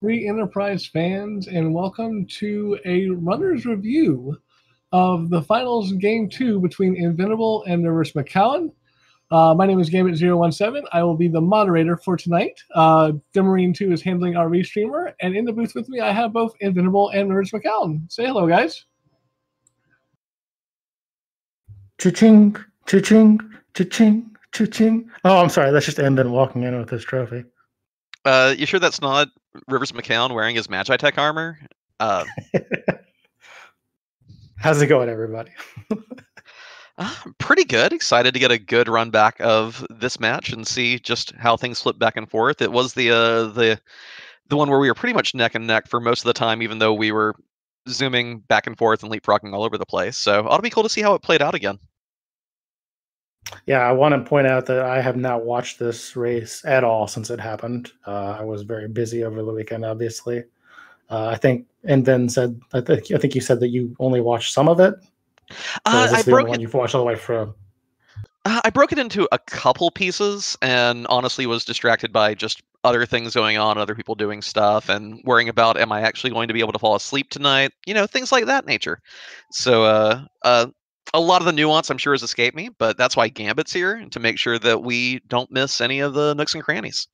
Free Enterprise fans, and welcome to a runner's review of the finals game two between Invenerable and Rivers McCown. Uh, my name is Gambit017. I will be the moderator for tonight. Uh, Demarine2 is handling our restreamer, and in the booth with me, I have both Invenerable and Rivers McCown. Say hello, guys. Cha-ching, cha-ching, cha-ching, cha-ching. Oh, I'm sorry. That's just Endon walking in with his trophy. Uh, you sure that's not Rivers McCown wearing his Magitech armor? Uh, How's it going, everybody? uh, pretty good. Excited to get a good run back of this match and see just how things flip back and forth. It was the uh, the the one where we were pretty much neck and neck for most of the time, even though we were zooming back and forth and leapfrogging all over the place. So ought to be cool to see how it played out again. Yeah, I want to point out that I have not watched this race at all since it happened. Uh, I was very busy over the weekend, obviously. Uh, I think, and then said, I think, I think you said that you only watched some of it. Uh, I broke it. You've watched all the way through. Uh, I broke it into a couple pieces, and honestly, was distracted by just other things going on, other people doing stuff, and worrying about, am I actually going to be able to fall asleep tonight? You know, things like that nature. So, uh, uh, a lot of the nuance I'm sure has escaped me, but that's why Gambit's here to make sure that we don't miss any of the nooks and crannies.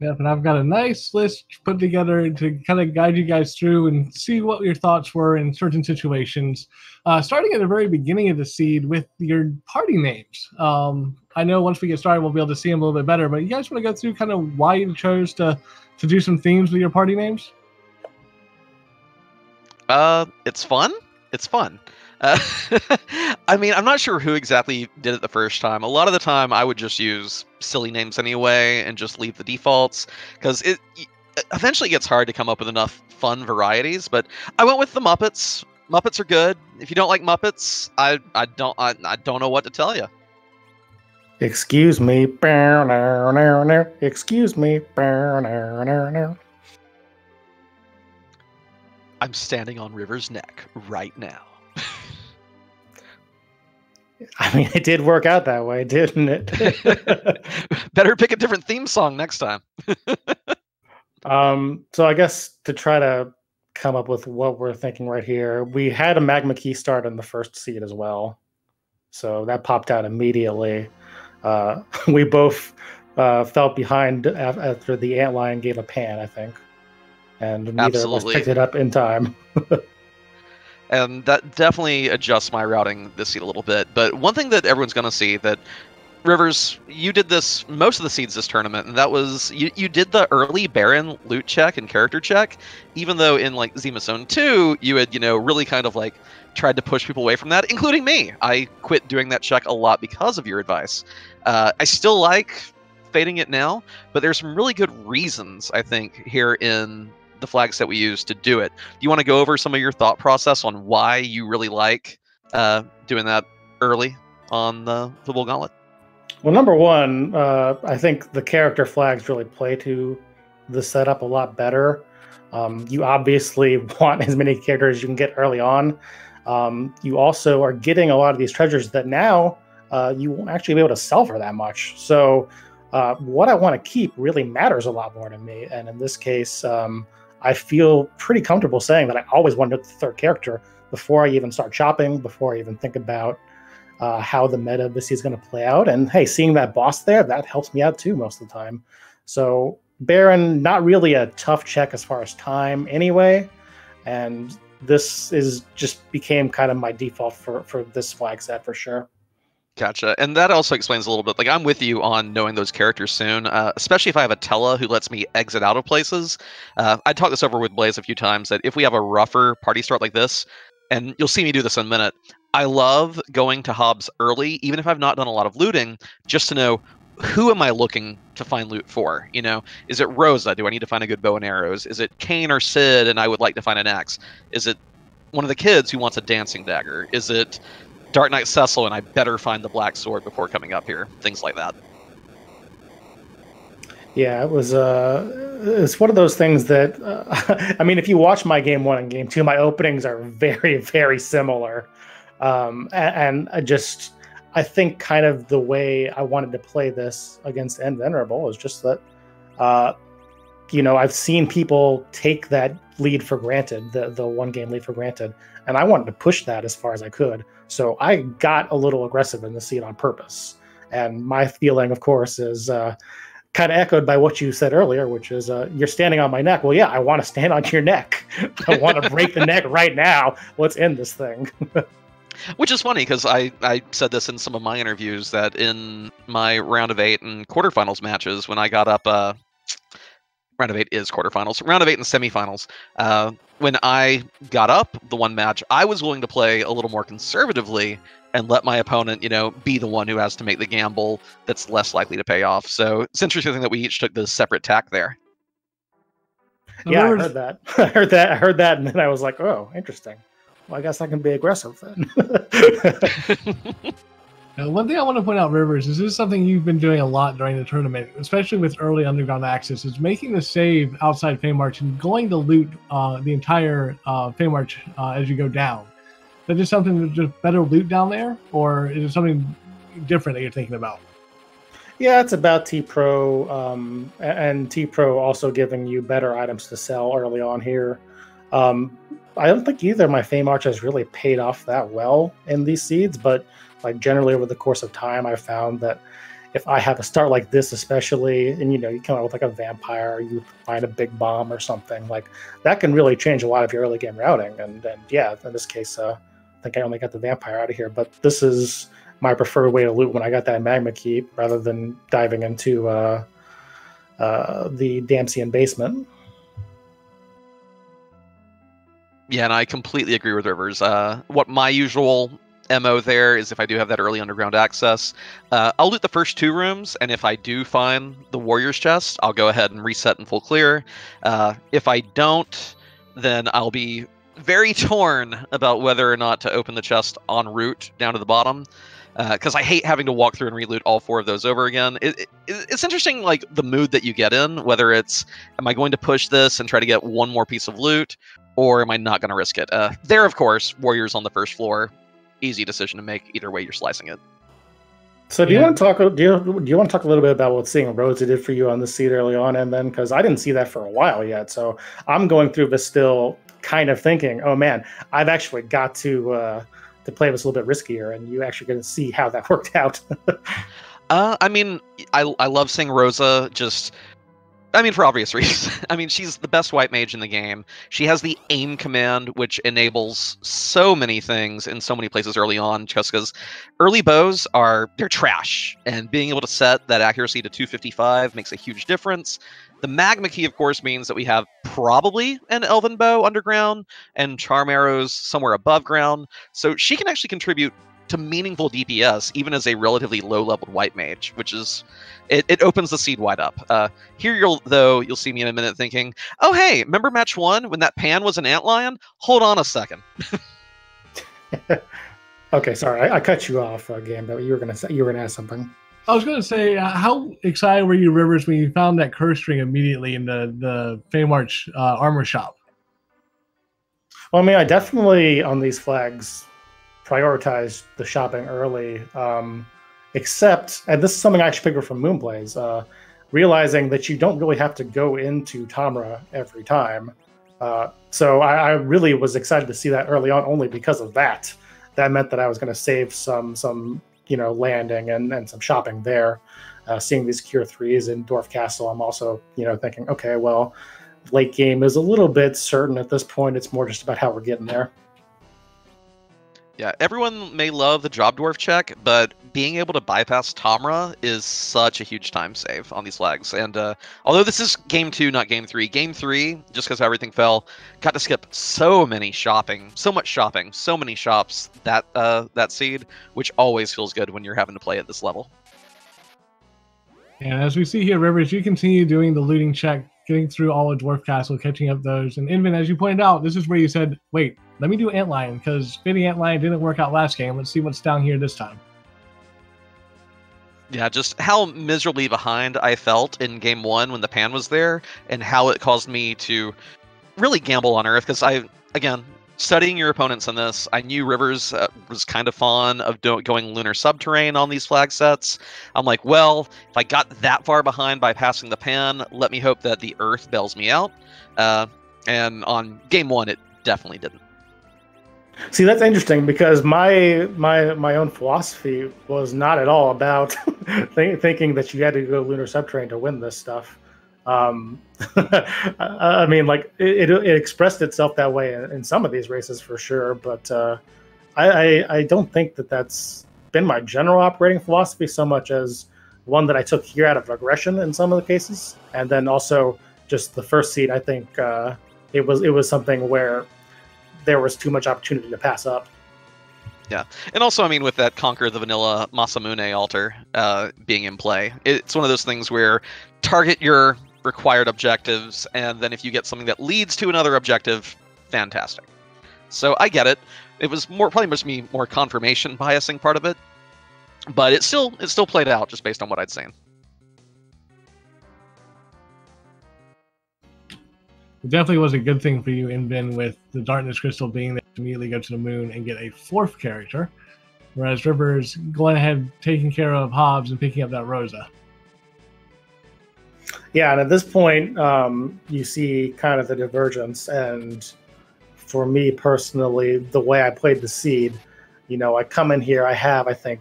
Yep, and I've got a nice list put together to kind of guide you guys through and see what your thoughts were in certain situations. Uh, starting at the very beginning of the seed with your party names. Um, I know once we get started, we'll be able to see them a little bit better, but you guys want to go through kind of why you chose to to do some themes with your party names? Uh, it's fun. It's fun. Uh, I mean, I'm not sure who exactly did it the first time. A lot of the time, I would just use silly names anyway and just leave the defaults because it eventually gets hard to come up with enough fun varieties. But I went with the Muppets. Muppets are good. If you don't like Muppets, I I don't I, I don't know what to tell you. Excuse me. Excuse me. I'm standing on River's neck right now. I mean, it did work out that way, didn't it? Better pick a different theme song next time. um, so I guess to try to come up with what we're thinking right here, we had a magma key start in the first seed as well, so that popped out immediately. Uh, we both uh, felt behind after the antlion gave a pan, I think, and neither Absolutely. of us picked it up in time. And that definitely adjusts my routing this seed a little bit. But one thing that everyone's going to see that Rivers, you did this most of the seeds this tournament, and that was you, you did the early Baron loot check and character check, even though in like Zenith Zone 2, you had, you know, really kind of like tried to push people away from that, including me. I quit doing that check a lot because of your advice. Uh, I still like fading it now, but there's some really good reasons, I think, here in the flags that we use to do it. Do you want to go over some of your thought process on why you really like uh, doing that early on the, Bull Gauntlet? Well, number one, uh, I think the character flags really play to the setup a lot better. Um, you obviously want as many characters as you can get early on. Um, you also are getting a lot of these treasures that now uh, you won't actually be able to sell for that much. So, uh, what I want to keep really matters a lot more to me. And in this case, um, I feel pretty comfortable saying that I always want to the third character before I even start shopping, before I even think about uh, how the meta of this is going to play out. And hey, seeing that boss there, that helps me out too most of the time. So Baron, not really a tough check as far as time anyway. And this is just became kind of my default for for this flag set for sure. Gotcha. And that also explains a little bit. Like, I'm with you on knowing those characters soon, uh, especially if I have a Tellah who lets me exit out of places. Uh, I talked this over with Blaze a few times that if we have a rougher party start like this, and you'll see me do this in a minute, I love going to Hobs early, even if I've not done a lot of looting, just to know who am I looking to find loot for? You know, is it Rosa? Do I need to find a good bow and arrows? Is it Kain or Cid and I would like to find an axe? Is it one of the kids who wants a dancing dagger? Is it Dark Knight Cecil, and I better find the black sword before coming up here. Things like that. Yeah, it was. Uh, it's one of those things that. Uh, I mean, if you watch my game one and game two, my openings are very, very similar, um, and, and I just. I think kind of the way I wanted to play this against Invenerable is just that uh, you know, I've seen people take that lead for granted, the the one game lead for granted, and I wanted to push that as far as I could. So I got a little aggressive in the seat on purpose. And my feeling, of course, is uh, kind of echoed by what you said earlier, which is uh, you're standing on my neck. Well, yeah, I want to stand on your neck. I want to break the neck right now. Let's end this thing. Which is funny because I, I said this in some of my interviews that in my round of eight and quarterfinals matches, when I got up, uh, round of eight is quarterfinals, round of eight and semifinals, uh, when I got up the one match, I was willing to play a little more conservatively and let my opponent, you know, be the one who has to make the gamble that's less likely to pay off. So it's interesting that we each took the separate tack there. Yeah, I heard that. I heard that. I heard that, and then I was like, "Oh, interesting." Well, I guess I can be aggressive then. now, one thing I want to point out, Rivers, is this is something you've been doing a lot during the tournament, especially with early underground access, is making the save outside Feymarch and going to loot uh, the entire uh, Feymarch uh, as you go down Is that just something to just better loot down there, or is it something different that you're thinking about? Yeah, it's about T Pro, um, and T Pro also giving you better items to sell early on here. Um, I don't think either my Feymarch has really paid off that well in these seeds, but like generally over the course of time, I found that if I have a start like this, especially, and you know, you come out with like a vampire, you find a big bomb or something like that, can really change a lot of your early game routing. And and yeah, in this case, uh, I think I only got the vampire out of here, but this is my preferred way to loot when I got that magma key rather than diving into uh, uh, the Damcyan basement. Yeah, and I completely agree with Rivers. Uh, what my usual mo there is if I do have that early underground access, uh, I'll loot the first two rooms, and if I do find the warrior's chest, I'll go ahead and reset and full clear. Uh, if I don't, then I'll be very torn about whether or not to open the chest en route down to the bottom because uh, I hate having to walk through and reloot all four of those over again. It, it, it's interesting, like the mood that you get in, whether it's am I going to push this and try to get one more piece of loot, or am I not going to risk it? Uh, there, of course, warriors on the first floor, easy decision to make. Either way, you're slicing it. So do yeah. you want to talk? Do you do you want to talk a little bit about what seeing Rosa did for you on the seat early on, and then because I didn't see that for a while yet, so I'm going through this still kind of thinking, oh man, I've actually got to uh, to play this a little bit riskier, and you actually going to see how that worked out. uh, I mean, I I love seeing Rosa just. I mean, for obvious reasons. I mean, she's the best white mage in the game. She has the aim command, which enables so many things in so many places early on. Because early bows are they're trash, and being able to set that accuracy to 255 makes a huge difference. The magma key, of course, means that we have probably an elven bow underground and charm arrows somewhere above ground. So she can actually contribute to meaningful DPS, even as a relatively low-leveled white mage, which is it, it opens the seed wide up. Uh, here, you'll though you'll see me in a minute thinking, "Oh, hey, remember match one when that pan was an antlion? Hold on a second. okay, sorry, I, I, cut you off, uh, Gambo. You were gonna say you were gonna ask something. I was going to say, uh, how excited were you, Rivers, when you found that cursed ring immediately in the the Feymarch uh, armor shop? Well, I mean, I definitely on these flags prioritized the shopping early. Um, except, and this is something I actually picked up from Moonblaze, uh, realizing that you don't really have to go into Tomra every time. Uh, so I, I, really was excited to see that early on, only because of that. That meant that I was going to save some some you know landing and, and some shopping there. Uh, seeing these cure threes in Dwarf Castle, I'm also you know thinking, okay, well, late game is a little bit certain at this point. It's more just about how we're getting there. Yeah, everyone may love the job dwarf check, but being able to bypass Tomra is such a huge time save on these flags. And uh, although this is game two, not game three, game three, just because everything fell, got to skip so many shopping, so much shopping, so many shops that uh, that seed, which always feels good when you're having to play at this level. And as we see here, Rivers, you continue doing the looting check, getting through all of Dwarf Castle, catching up those. And Inven, as you pointed out, this is where you said, wait, let me do Antlion because fitting Antlion didn't work out last game. Let's see what's down here this time. Yeah, just how miserably behind I felt in game one when the pan was there, and how it caused me to really gamble on Earth. Because I, again, studying your opponents in this, I knew Rivers uh, was kind of fond of do- going lunar subterrane on these flag sets. I'm like, well, if I got that far behind by passing the pan, let me hope that the Earth bails me out. Uh, and on game one, it definitely didn't. See, that's interesting because my my my own philosophy was not at all about th- thinking that you had to go lunar subterrane to win this stuff. Um, I mean, like it, it, expressed itself that way in, in, some of these races for sure, but uh, I, I, I don't think that that's been my general operating philosophy so much as one that I took here out of aggression in some of the cases, and then also just the first seed. I think uh, it was it was something where there was too much opportunity to pass up. Yeah, and also, I mean, with that conquer the vanilla Masamune altar uh, being in play, it's one of those things where target your required objectives, and then if you get something that leads to another objective, fantastic. So I get it. It was more probably just me more confirmation biasing part of it, but it still it still played out just based on what I'd seen. It definitely was a good thing for you, Inven, with the Darkness Crystal being there to immediately go to the moon and get a fourth character, whereas Rivers going ahead taking care of Hobs and picking up that Rosa. Yeah, and at this point, um, you see kind of the divergence. And for me personally, the way I played the seed, you know, I come in here, I have, I think,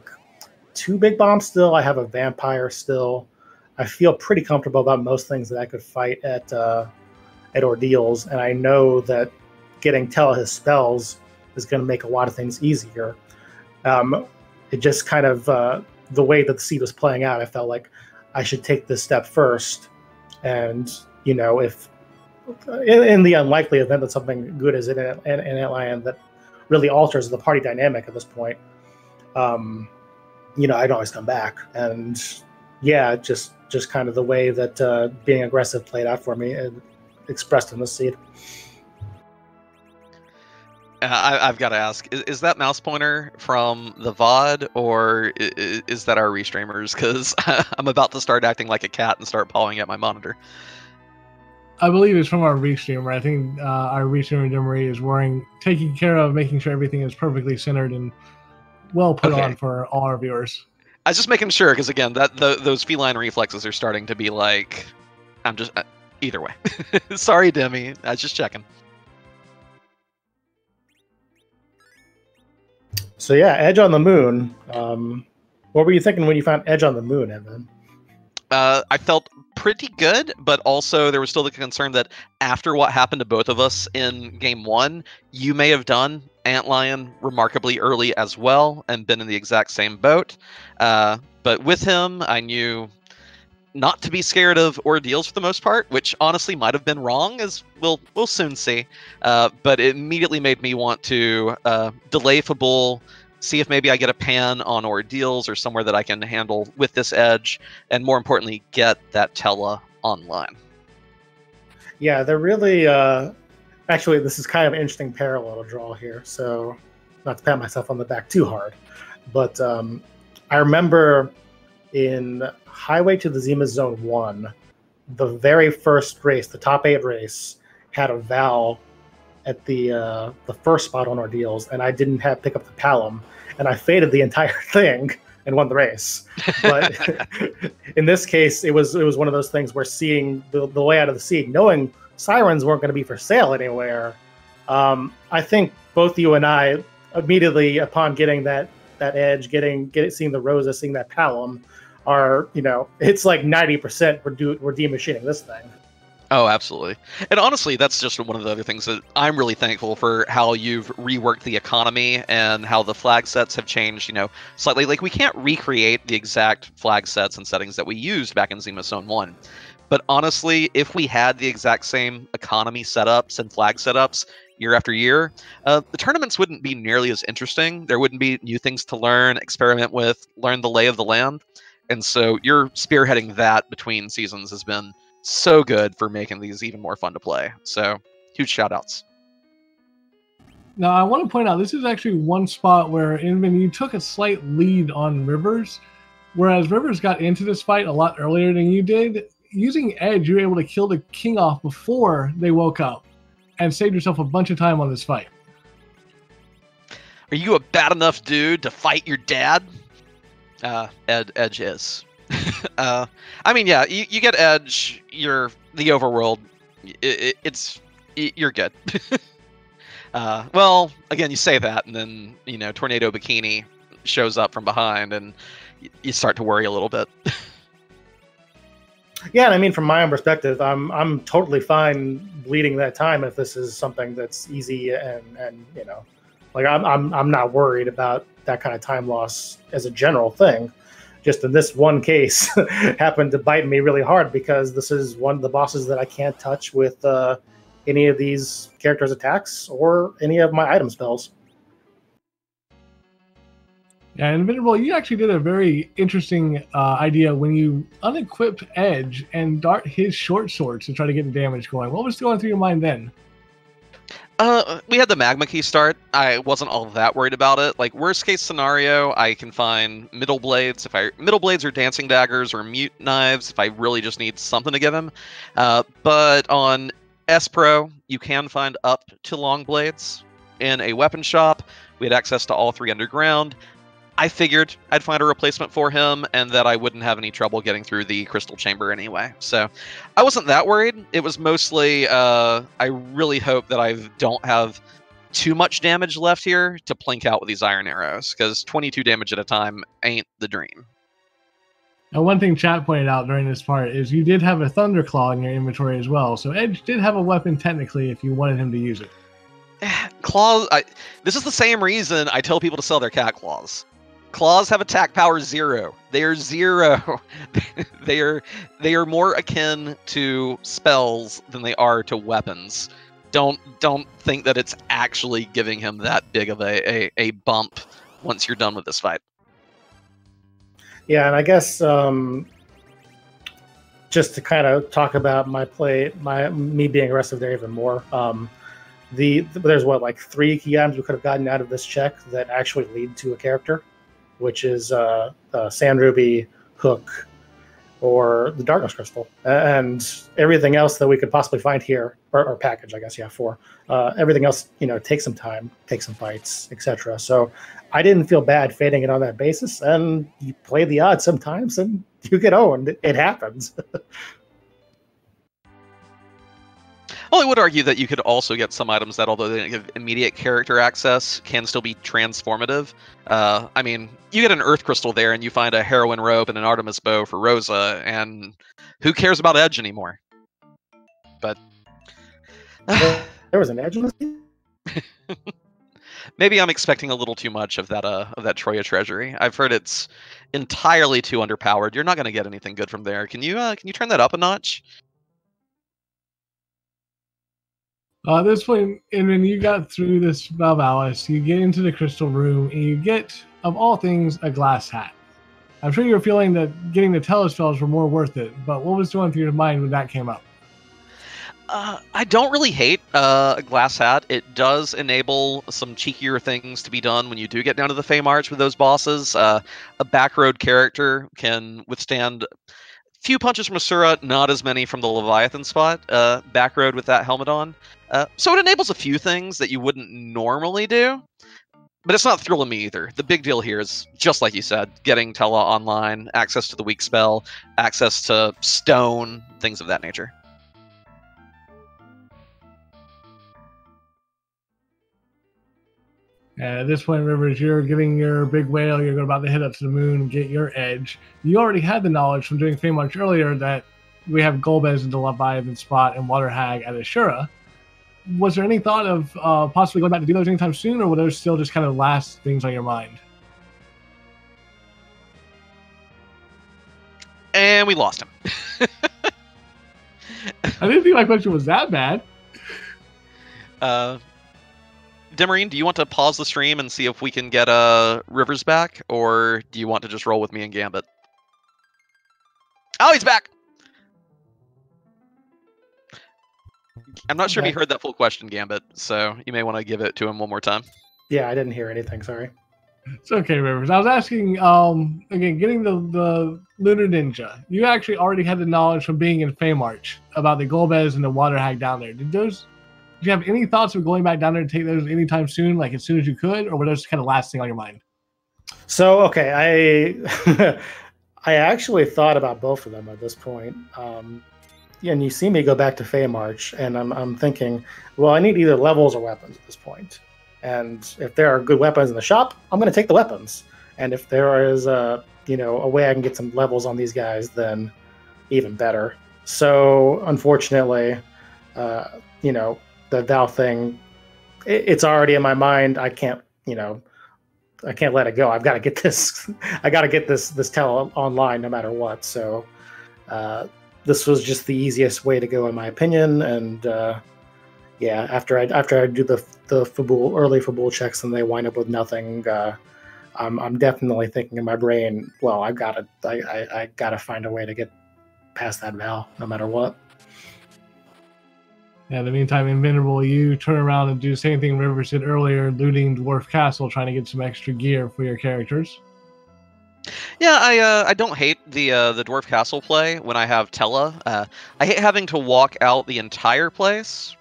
two big bombs still. I have a vampire still. I feel pretty comfortable about most things that I could fight at uh, at ordeals, and I know that getting Tellah his spells is going to make a lot of things easier. Um, it just kind of uh, the way that the seed was playing out, I felt like I should take this step first and you know, if in, in the unlikely event that something good is in an in, in that really alters the party dynamic at this point, um, you know, I'd always come back. And yeah, just just kind of the way that uh, being aggressive played out for me, expressed in the seed. Uh, I, have got to ask: is, is, that mouse pointer from the VOD, or is, is that our restreamers? Because I'm about to start acting like a cat and start pawing at my monitor. I believe it's from our restreamer. I think uh, our restreamer Demery is wearing, taking care of making sure everything is perfectly centered and well put okay. on for all our viewers. I was just making sure because again, that the, those feline reflexes are starting to be like, I'm just either way. Sorry, Demi. I was just checking. So yeah, Edge on the Moon. Um, what were you thinking when you found Edge on the Moon, Inven? Uh, I felt pretty good, but also there was still the concern that after what happened to both of us in game one, you may have done Antlion remarkably early as well and been in the exact same boat. Uh, but with him, I knew not to be scared of ordeals for the most part, which honestly might have been wrong, as we'll we'll soon see. Uh, but it immediately made me want to uh, delay Fabul, see if maybe I get a pan on ordeals or somewhere that I can handle with this edge, and more importantly, get that Tellah online. Yeah, they're really. Uh, actually, this is kind of an interesting parallel to draw here. So, not to pat myself on the back too hard, but um, I remember in Highway to the Zenith Zone 1, the very first race, the top eight race, had a Val at the uh, the first spot on ordeals, and I didn't have pick up the Palom, and I faded the entire thing and won the race. But in this case, it was it was one of those things where seeing the, the way out of the seed, knowing sirens weren't going to be for sale anywhere, um, I think both you and I immediately upon getting that that edge, getting getting seeing the Rosa, seeing that Palom, are you know it's like 90% we're do we're demachining this thing. Oh absolutely. And honestly that's just one of the other things that i'm really thankful for how you've reworked the economy and how the flag sets have changed you know slightly. Like we can't recreate the exact flag sets and settings that we used back in Zenith Zone 1 but honestly if we had the exact same economy setups and flag setups year after year, uh, the tournaments wouldn't be nearly as interesting. There wouldn't be new things to learn, experiment with, learn the lay of the land. And so you're spearheading that between seasons has been so good for making these even more fun to play. So huge shout outs. Now I want to point out this is actually one spot where Inven you took a slight lead on Rivers, whereas Rivers got into this fight a lot earlier than you did. Using Edge, you were able to kill the king off before they woke up and saved yourself a bunch of time on this fight. Are you a bad enough dude to fight your dad? Uh, Ed Edge is. uh, I mean, yeah, you, you get Edge. You're the overworld. It, it, it's you're good. uh, well, again, you say that, and then you know, Tornado Bikini shows up from behind, and you start to worry a little bit. yeah, and I mean, from my own perspective, I'm I'm totally fine bleeding that time if this is something that's easy and and you know, like I'm I'm I'm not worried about that kind of time loss as a general thing. Just in this one case, happened to bite me really hard because this is one of the bosses that I can't touch with uh, any of these characters' attacks or any of my item spells. Yeah, Invenerable, you actually did a very interesting uh, idea when you unequipped Edge and dart his short sword to try to get the damage going. What was going through your mind then? Uh, we had the magma key start. I wasn't all that worried about it. Like worst case scenario, I can find middle blades if I middle blades or dancing daggers or mute knives if I really just need something to give him. Uh, but on S Pro, you can find up to long blades in a weapon shop. We had access to all three underground. I figured I'd find a replacement for him and that I wouldn't have any trouble getting through the crystal chamber anyway. So I wasn't that worried. It was mostly uh, I really hope that I don't have too much damage left here to plink out with these iron arrows because 22 damage at a time ain't the dream. Now, one thing chat pointed out during this part is you did have a thunderclaw in your inventory as well. So Edge did have a weapon technically if you wanted him to use it. Claws. I, this is the same reason I tell people to sell their cat claws. Claws have attack power zero. They are zero. they are they are more akin to spells than they are to weapons. Don't don't think that it's actually giving him that big of a, a, a bump once you're done with this fight. Yeah, and I guess um, just to kind of talk about my play, my me being aggressive there even more. Um, the there's what like three key items we could have gotten out of this check that actually lead to a character which is uh, Sand Ruby, Hook, or the Darkness Crystal, and everything else that we could possibly find here, or, or package, I guess, yeah, four. Uh, everything else, you know, take some time, take some fights, etc. So I didn't feel bad fading it on that basis, and you play the odds sometimes, and you get owned. It happens. Well, I would argue that you could also get some items that, although they give immediate character access, can still be transformative. Uh, I mean, you get an Earth Crystal there, and you find a Heroin Robe and an Artemis Bow for Rosa, and who cares about Edge anymore? But there was an Edge in this Maybe I'm expecting a little too much of that uh, of that Troya treasury. I've heard it's entirely too underpowered. You're not going to get anything good from there. Can you uh, can you turn that up a notch? Uh, this point, and when you got through this Valvalis, you get into the crystal room, and you get, of all things, a glass hat. I'm sure you're feeling that getting the telespells were more worth it, but what was going through your mind when that came up? Uh, I don't really hate uh, a glass hat. It does enable some cheekier things to be done when you do get down to the Fey March with those bosses. Uh, a backroad character can withstand few punches from Asura, not as many from the Leviathan spot. Uh, backroad with that helmet on. Uh, so it enables a few things that you wouldn't normally do, but it's not thrilling me either. The big deal here is, just like you said, getting Tellah online, access to the weak spell, access to stone, things of that nature. At this point, Rivers, you're getting your big whale. You're going about to head up to the moon and get your edge. You already had the knowledge from doing Fey March earlier that we have Golbez in the Leviathan spot and Water Hag at Asura was there any thought of uh, possibly going back to do those anytime soon, or were those still just kind of last things on your mind? And we lost him. I didn't think my question was that bad. Uh, Demarine, do you want to pause the stream and see if we can get uh, Rivers back, or do you want to just roll with me and Gambit? Oh, he's back! I'm not sure okay. if he heard that full question, Gambit, so you may want to give it to him one more time. Yeah, I didn't hear anything. Sorry. It's okay, Rivers. I was asking, um, again, getting the, the Lunar Ninja. You actually already had the knowledge from being in Feymarch about the Golbez and the Water Hag down there. Did those do you have any thoughts of going back down there to take those anytime soon, like as soon as you could, or were those kind of last thing on your mind? So okay, I I actually thought about both of them at this point. Um, and you see me go back to Fey March, and I'm I'm thinking, well, I need either levels or weapons at this point. And if there are good weapons in the shop, I'm going to take the weapons. And if there is a you know a way I can get some levels on these guys, then even better. So unfortunately, uh, you know the Val thing, it, it's already in my mind. I can't you know I can't let it go. I've got to get this. I got to get this this tell online no matter what. So uh, this was just the easiest way to go, in my opinion. And uh, yeah, after I after I do the the Fabul, early Fabul checks and they wind up with nothing, uh, I'm I'm definitely thinking in my brain, well, I've got to I, I, I got to find a way to get past that Val, no matter what. Yeah, in the meantime, Invenerable, you turn around and do the same thing Rivers did earlier, looting Dwarf Castle, trying to get some extra gear for your characters. Yeah, I uh, I don't hate the uh, the Dwarf Castle play when I have Tellah. Uh, I hate having to walk out the entire place,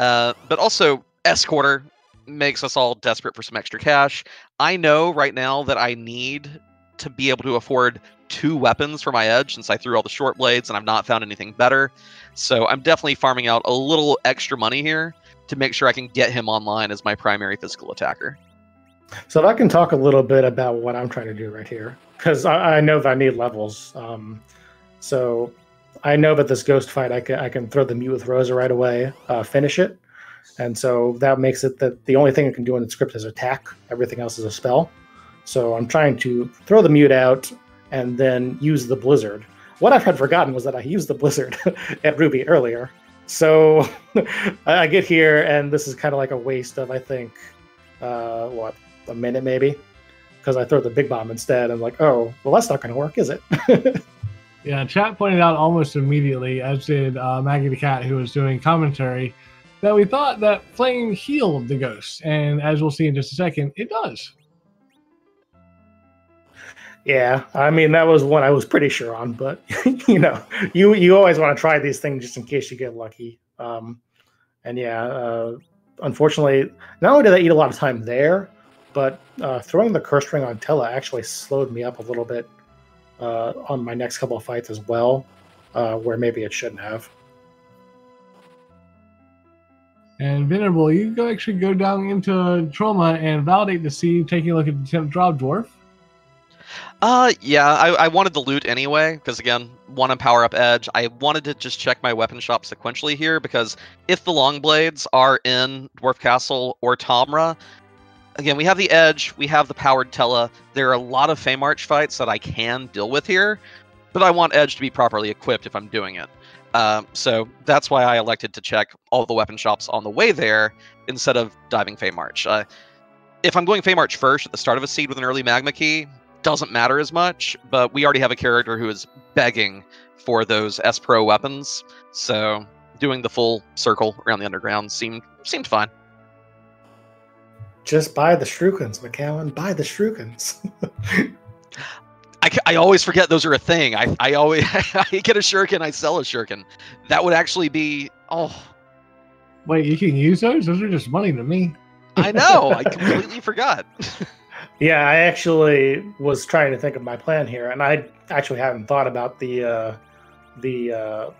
uh, but also Escorter makes us all desperate for some extra cash. I know right now that I need to be able to afford two weapons for my edge since I threw all the short blades and I've not found anything better. So I'm definitely farming out a little extra money here to make sure I can get him online as my primary physical attacker. So if I can talk a little bit about what I'm trying to do right here, because I, I, know that I need levels. Um, so I know that this ghost fight, I can I can throw the mute with Rosa right away, uh, finish it, and so that makes it that the only thing I can do in the script is attack. Everything else is a spell. So I'm trying to throw the mute out and then use the blizzard. What I had forgotten was that I used the blizzard at Ruby earlier. So I get here, and this is kind of like a waste of, I think, uh, what, a minute maybe? Because I throw the big bomb instead. I'm like, oh, well, that's not going to work, is it? yeah, chat pointed out almost immediately, as did uh, Maggie the Cat, who was doing commentary, that we thought that flame healed the ghost. And as we'll see in just a second, it does. Yeah, I mean that was one I was pretty sure on, but you know, you you always want to try these things just in case you get lucky. Um, and yeah, uh, unfortunately, not only did I eat a lot of time there, but uh, throwing the curse ring on Tellah actually slowed me up a little bit uh, on my next couple of fights as well, uh, where maybe it shouldn't have. Invenerable, you go actually go down into Tomra and validate the seed, taking a look at the temp drop dwarf. Uh, yeah, I, I wanted the loot anyway, because again, want to power up Edge. I wanted to just check my weapon shop sequentially here, because if the long blades are in Dwarf Castle or Tomra, again, we have the Edge, we have the powered Tellah. There are a lot of Feymarch fights that I can deal with here, but I want Edge to be properly equipped if I'm doing it. Uh, so that's why I elected to check all the weapon shops on the way there instead of diving Feymarch. Uh, if I'm going Feymarch first at the start of a seed with an early Magma Key, doesn't matter as much, but we already have a character who is begging for those S Pro weapons. So doing the full circle around the underground seemed seemed fine. Just buy the Shurikens, McCown. Buy the Shurikens. I, I always forget those are a thing. I, I always I get a shuriken, I sell a shuriken. That would actually be oh. Wait, you can use those? Those are just money to me. I know. I completely forgot. Yeah, I actually was trying to think of my plan here, and I actually haven't thought about the uh, the uh,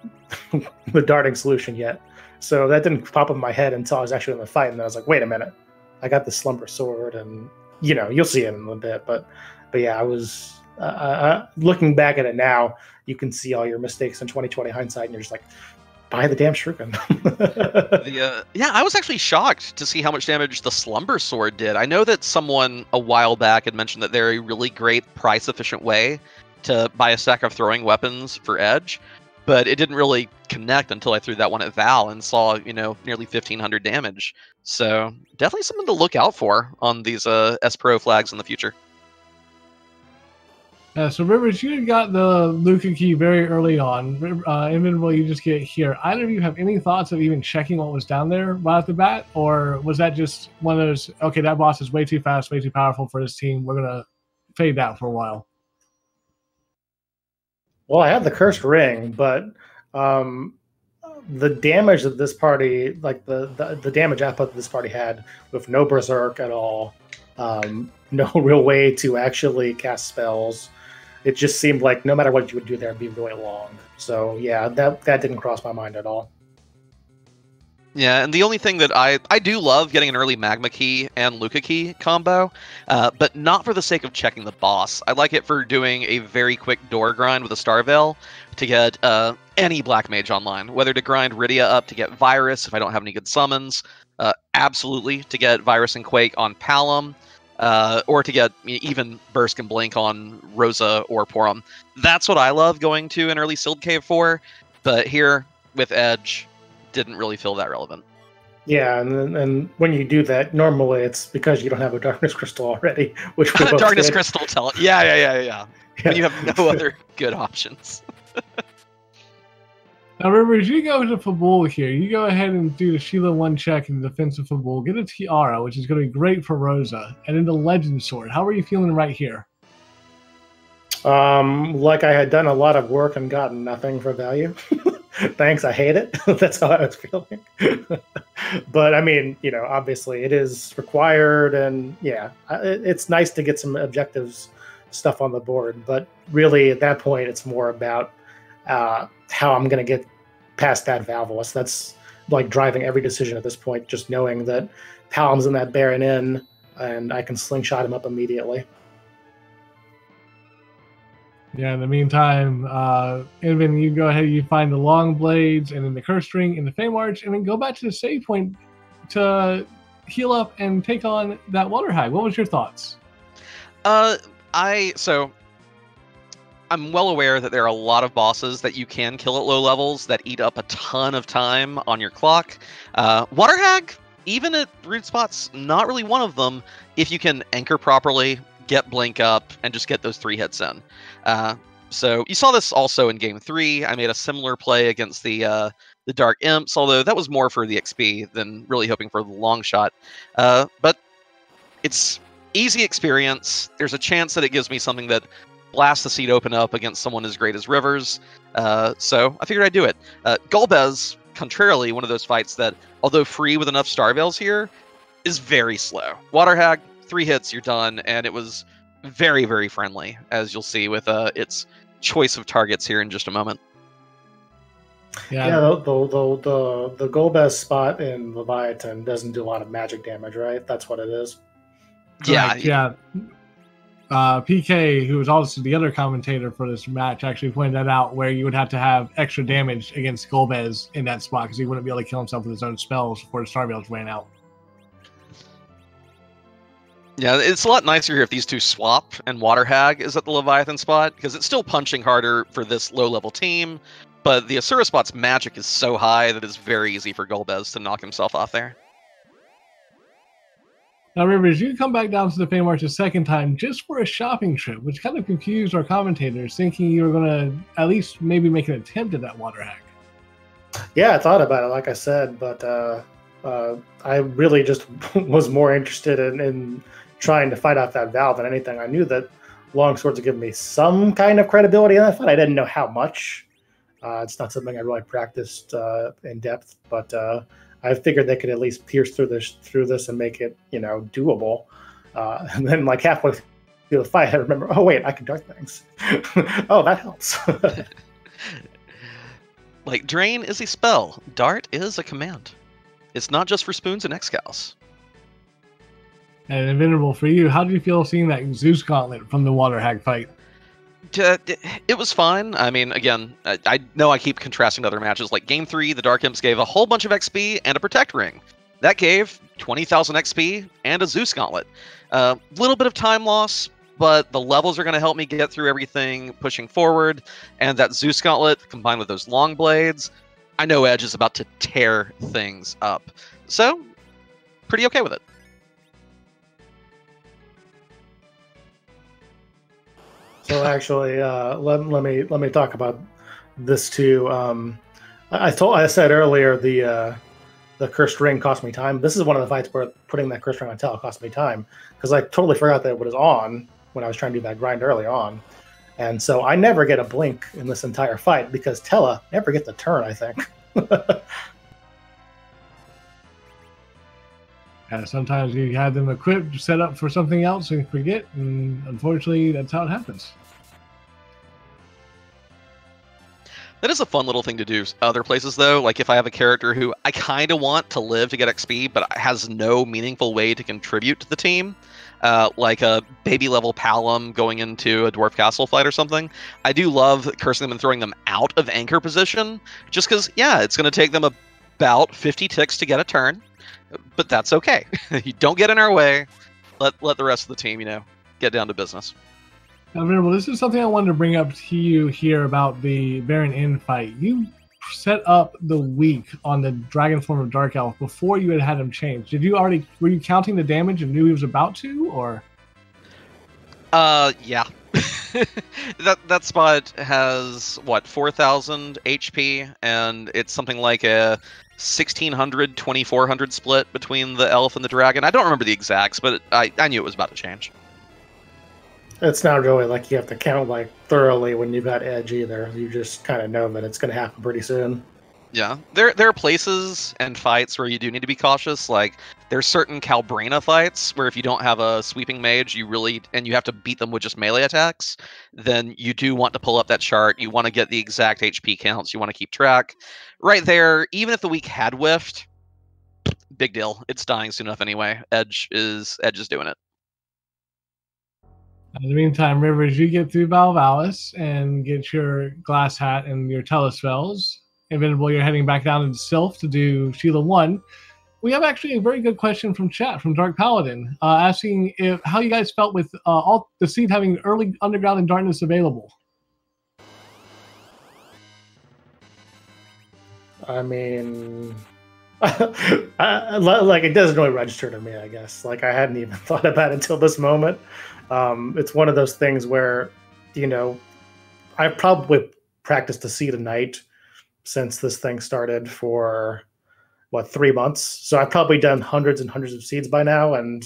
the darting solution yet. So that didn't pop in my head until I was actually in the fight, and I was like, "Wait a minute, I got the slumber sword," and you know, you'll see it in a bit. But but yeah, I was uh, uh looking back at it now. You can see all your mistakes in 2020 hindsight, and you're just like, buy the damn shuriken. the, uh, yeah, I was actually shocked to see how much damage the Slumber Sword did. I know that someone a while back had mentioned that they're a really great price efficient way to buy a stack of throwing weapons for Edge, but it didn't really connect until I threw that one at Val and saw, you know, nearly 1500 damage. So definitely something to look out for on these uh, S Pro flags in the future. Uh, so Rivers, you got the Luca key very early on. Uh, Invenerable, you just get here. Either of you have any thoughts of even checking what was down there right off the bat, or was that just one of those? Okay, that boss is way too fast, way too powerful for this team. We're gonna fade that for a while. Well, I have the cursed ring, but um, the damage that this party, like the, the, the damage output that this party had with no berserk at all, um, no real way to actually cast spells. It just seemed like no matter what you would do there, it'd be really long. So yeah, that that didn't cross my mind at all. Yeah, and the only thing that I I do love getting an early magma key and Luca key combo, uh, but not for the sake of checking the boss. I like it for doing a very quick door grind with a Star Veil to get uh, any black mage online. Whether to grind Rydia up to get Virus if I don't have any good summons, uh, absolutely to get Virus and Quake on Palom, uh, or to get even Burst and Blink on Rosa or Porom. That's what I love going to an early Sealed Cave for. But here with Edge, didn't really feel that relevant. Yeah, and and when you do that, normally it's because you don't have a darkness crystal already, which darkness did. crystal tell. Yeah, yeah, yeah, yeah. yeah. When you have no other good options. Now remember, as you go to Fabul here, you go ahead and do the Sheila one check in the defense of Fabul, get a Tiara, which is going to be great for Rosa, and then the Legend Sword. How are you feeling right here? Um, like I had done a lot of work and gotten nothing for value. Thanks, I hate it. That's how I was feeling. but I mean, you know, obviously it is required, and yeah, it's nice to get some objectives stuff on the board. But really, at that point, it's more about uh, how I'm going to get past that Valvalis. That's like driving every decision at this point, just knowing that Palom's in that Baron Inn, and I can slingshot him up immediately. Yeah, in the meantime, uh, Inven, you go ahead, you find the long blades and then the curse ring and the Feymarch, and then go back to the save point to heal up and take on that water hag. What was your thoughts? Uh, I so I'm well aware that there are a lot of bosses that you can kill at low levels that eat up a ton of time on your clock. Uh, water hag, even at root spots, not really one of them. If you can anchor properly, get Blink up, and just get those three hits in. Uh, so you saw this also in Game Three. I made a similar play against the uh, the Dark Imps, although that was more for the XP than really hoping for the long shot. Uh, but it's easy experience. There's a chance that it gives me something that blasts the seat open up against someone as great as Rivers. Uh, so I figured I'd do it. Uh, Golbez, contrarily, one of those fights that, although free with enough Star Veils here, is very slow. Water Hag, three hits, you're done, and it was very, very friendly, as you'll see with uh, its choice of targets here in just a moment. Yeah, yeah the, the, the, the, the Golbez spot in Leviathan doesn't do a lot of magic damage, right? That's what it is. Yeah, yeah. Uh, PK, who was also the other commentator for this match, actually pointed that out where you would have to have extra damage against Golbez in that spot because he wouldn't be able to kill himself with his own spells before his Star ran out. Yeah, it's a lot nicer here if these two swap and Water Hag is at the Leviathan spot because it's still punching harder for this low level team, but the Asura spot's magic is so high that it's very easy for Golbez to knock himself off there. Now, Rivers, you come back down to the Fey March a second time just for a shopping trip, which kind of confused our commentators, thinking you were going to at least maybe make an attempt at that Water Hag. Yeah, I thought about it, like I said, but uh, uh, I really just was more interested in, in trying to fight off that valve than anything. I knew that long swords would give me some kind of credibility in that fight. I didn't know how much. Uh, it's not something I really practiced uh, in depth, but uh, I figured they could at least pierce through this through this and make it, you know, doable. Uh, and then, like halfway through the fight, I remember, oh wait, I can dart things. oh, that helps. like drain is a spell, dart is a command. It's not just for spoons and excals and Invenerable for you. How do you feel seeing that Zeus gauntlet from the Water Hag fight? It was fine. I mean, again, I know I keep contrasting other matches. Like Game 3, the Dark Imps gave a whole bunch of XP and a Protect Ring. That gave 20,000 XP and a Zeus Gauntlet. A uh, little bit of time loss, but the levels are going to help me get through everything pushing forward. And that Zeus Gauntlet combined with those long blades, I know Edge is about to tear things up. So, pretty okay with it. So actually, uh, let, let me let me talk about this too. Um, I, told I said earlier the uh, the cursed ring cost me time. This is one of the fights where putting that cursed ring on Tell cost me time because I totally forgot that it was on when I was trying to do that grind early on, and so I never get a blink in this entire fight because Tellah never gets a turn. I think. Yeah, sometimes you have them equipped, set up for something else, and forget, and unfortunately, that's how it happens. That is a fun little thing to do other places though. Like if I have a character who I kind of want to live to get XP, but has no meaningful way to contribute to the team, uh, like a baby level Palom going into a dwarf castle fight or something. I do love cursing them and throwing them out of anchor position, just because yeah, it's going to take them about 50 ticks to get a turn, but that's okay. you don't get in our way. Let let the rest of the team, you know, get down to business. Now, Venerable, this is something I wanted to bring up to you here about the Baron Inn fight. You set up the weak on the dragon form of Dark Elf before you had had him change. Did you already were you counting the damage and knew he was about to, or? Uh, yeah. that that spot has what 4000 HP and it's something like a 1600 2400 split between the elf and the dragon. I don't remember the exacts, but I I knew it was about to change. It's not really like you have to count like thoroughly when you've got edge either. You just kind of know that it's going to happen pretty soon. Yeah, there there are places and fights where you do need to be cautious. Like there's certain Calbrena fights where if you don't have a sweeping mage, you really and you have to beat them with just melee attacks. Then you do want to pull up that chart. You want to get the exact HP counts. You want to keep track. Right there, even if the weak had whiffed, big deal. It's dying soon enough anyway. Edge is Edge is doing it. In the meantime, Rivers, you get through Valvalis and get your glass hat and your telespells. Invincible, you're heading back down into Sylph to do Sheila 1. We have actually a very good question from chat from Dark Paladin uh, asking if how you guys felt with uh, all the seed having early underground and darkness available. I mean, I, like it doesn't really register to me. I guess like I hadn't even thought about it until this moment. Um, it's one of those things where, you know, I've probably practiced a seed a night since this thing started for what three months. So I've probably done hundreds and hundreds of seeds by now, and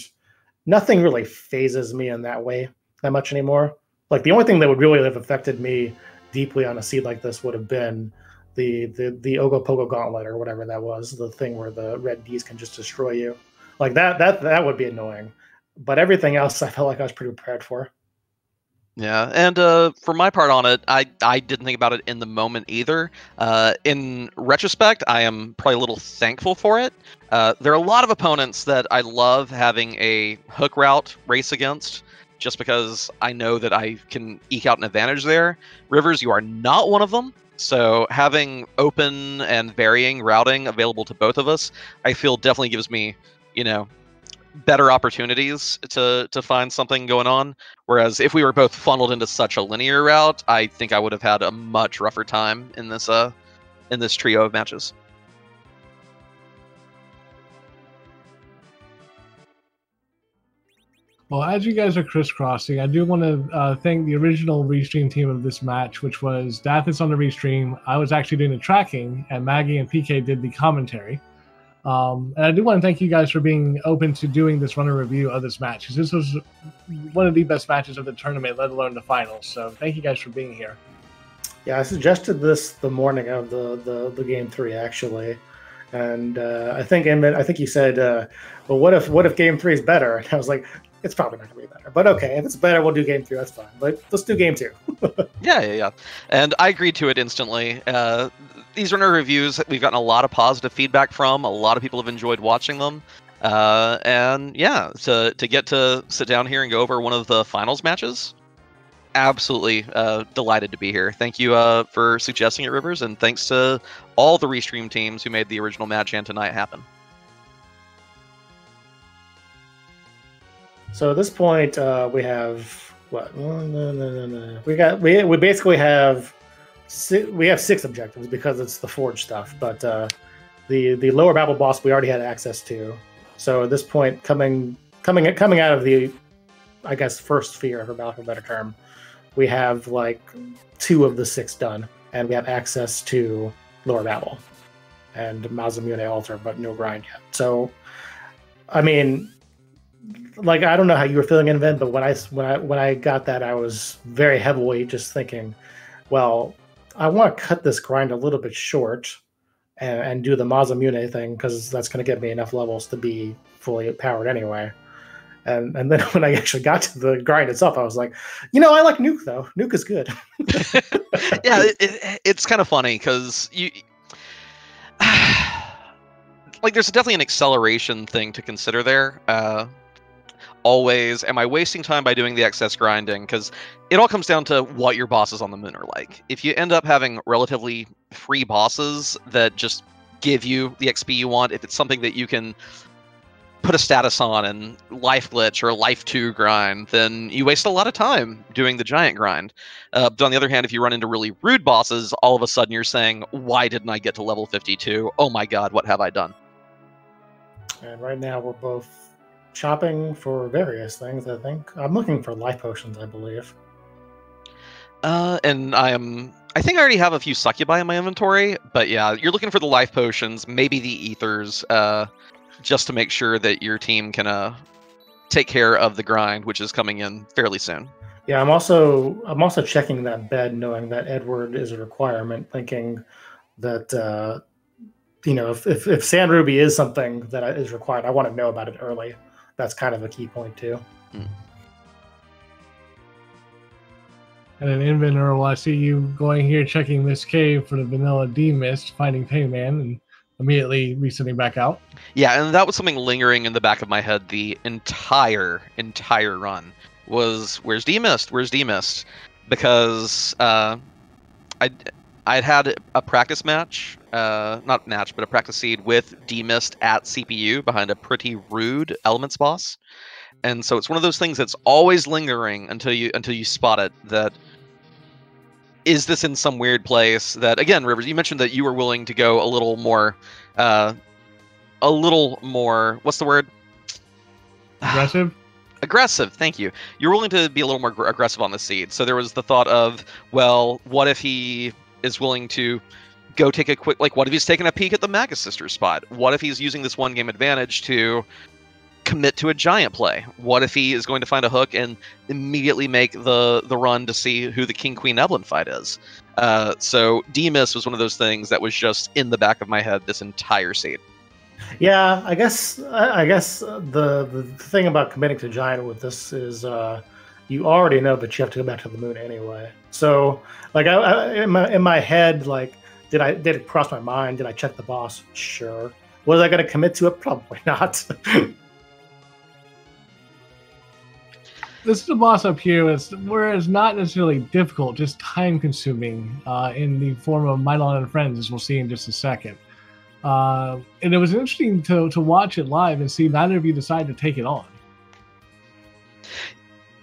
nothing really phases me in that way that much anymore. Like the only thing that would really have affected me deeply on a seed like this would have been the the the Ogopogo Gauntlet or whatever that was, the thing where the red bees can just destroy you. Like that that that would be annoying but everything else I felt like I was pretty prepared for. Yeah, and uh, for my part on it, I, I didn't think about it in the moment either. Uh, in retrospect, I am probably a little thankful for it. Uh, there are a lot of opponents that I love having a hook route race against, just because I know that I can eke out an advantage there. Rivers, you are not one of them. So having open and varying routing available to both of us, I feel definitely gives me, you know, better opportunities to to find something going on. Whereas if we were both funneled into such a linear route, I think I would have had a much rougher time in this uh in this trio of matches. Well, as you guys are crisscrossing, I do want to uh, thank the original restream team of this match, which was Dathis on the restream. I was actually doing the tracking, and Maggie and PK did the commentary. Um, and I do want to thank you guys for being open to doing this runner review of this match because this was one of the best matches of the tournament, let alone the finals. So thank you guys for being here. Yeah, I suggested this the morning of the the, the game three actually, and uh, I think I think you said, uh, "Well, what if what if game three is better?" And I was like, "It's probably not going to be better, but okay, if it's better, we'll do game three. That's fine. But let's do game two. yeah, yeah, yeah. And I agreed to it instantly. Uh, these runner reviews we've gotten a lot of positive feedback from. A lot of people have enjoyed watching them. Uh, and yeah, to to get to sit down here and go over one of the finals matches, absolutely uh, delighted to be here. Thank you uh, for suggesting it, Rivers, and thanks to all the restream teams who made the original match and tonight happen. So at this point, uh, we have what? No, no, no, no. We got we we basically have we have six objectives because it's the forge stuff. But uh, the the lower Babel boss we already had access to. So at this point, coming coming coming out of the, I guess first sphere, for of a better term, we have like two of the six done, and we have access to lower Babel and Masamune altar, but no grind yet. So, I mean, like I don't know how you were feeling in event, but when I when I when I got that, I was very heavily just thinking, well, I want to cut this grind a little bit short and, and do the Masamune thing because that's going to get me enough levels to be fully powered anyway. And and then when I actually got to the grind itself, I was like, you know, I like Nuke though. Nuke is good. yeah, it, it, it's kind of funny because you. like there's definitely an acceleration thing to consider there. Uh, always am I wasting time by doing the excess grinding? Because it all comes down to what your bosses on the moon are like. If you end up having relatively free bosses that just give you the XP you want, if it's something that you can put a status on and life glitch or life 2 grind, then you waste a lot of time doing the giant grind. Uh, but on the other hand, if you run into really rude bosses, all of a sudden you're saying, Why didn't I get to level 52? Oh my god, what have I done? And right now we're both shopping for various things. I think I'm looking for life potions. I believe. Uh, and I am. I think I already have a few succubi in my inventory, but yeah, you're looking for the life potions, maybe the ethers, uh, just to make sure that your team can uh take care of the grind, which is coming in fairly soon. Yeah, I'm also I'm also checking that bed, knowing that Edward is a requirement, thinking that uh, you know if, if if Sand Ruby is something that is required, I want to know about it early that's kind of a key point too. Mm. And then Inventor, well, I see you going here checking this cave for the vanilla D mist, finding Payman, and immediately resetting back out. Yeah, and that was something lingering in the back of my head the entire entire run was where's D mist? Where's D mist? Because uh, I I'd had a practice match, uh, not match, but a practice seed with Demist at CPU behind a pretty rude elements boss, and so it's one of those things that's always lingering until you until you spot it. That is this in some weird place? That again, Rivers, you mentioned that you were willing to go a little more, uh, a little more. What's the word? Aggressive aggressive thank you you're willing to be a little more aggressive on the seed so there was the thought of well what if he is willing to go take a quick like what if he's taking a peek at the Magus Sister spot? What if he's using this one game advantage to commit to a giant play? What if he is going to find a hook and immediately make the the run to see who the King Queen Evelyn fight is? Uh, so Demas was one of those things that was just in the back of my head this entire seed. Yeah, I guess I guess the the thing about committing to giant with this is uh, you already know that you have to go back to the moon anyway. So, like, I, I, in my in my head, like, did I did it cross my mind? Did I check the boss? Sure. Was I going to commit to it? Probably not. this is a boss up here where it's not necessarily difficult, just time consuming uh, in the form of Milon and Friends, as we'll see in just a second. Uh, and it was interesting to, to watch it live and see neither of you decide to take it on.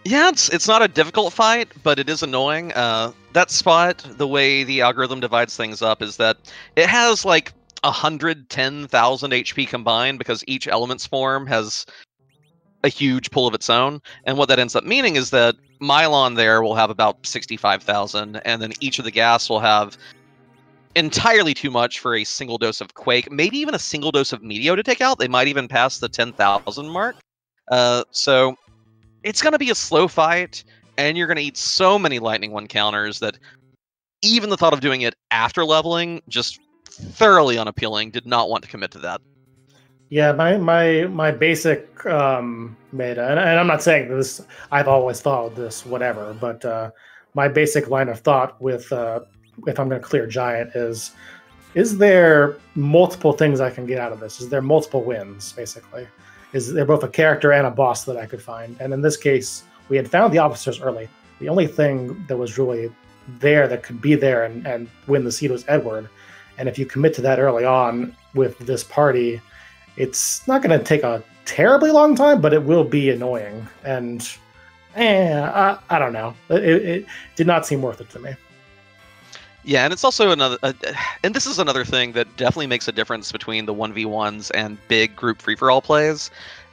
Yeah, it's it's not a difficult fight, but it is annoying. Uh, that spot, the way the algorithm divides things up, is that it has like hundred ten thousand HP combined because each element's form has a huge pull of its own. And what that ends up meaning is that Milon there will have about sixty five thousand, and then each of the gas will have entirely too much for a single dose of Quake, maybe even a single dose of Meteo to take out. They might even pass the ten thousand mark. Uh, so it's going to be a slow fight, and you're going to eat so many Lightning One counters that even the thought of doing it after leveling just thoroughly unappealing. Did not want to commit to that. Yeah, my my my basic um, meta, and, and I'm not saying this. I've always followed this, whatever. But uh, my basic line of thought with uh, if I'm going to clear giant is: is there multiple things I can get out of this? Is there multiple wins, basically? Is they're both a character and a boss that I could find. And in this case, we had found the officers early. The only thing that was really there that could be there and, and win the seat was Edward. And if you commit to that early on with this party, it's not going to take a terribly long time, but it will be annoying. And eh, I, I don't know. It, it did not seem worth it to me. Yeah, and it's also another, uh, and this is another thing that definitely makes a difference between the one v ones and big group free for all plays,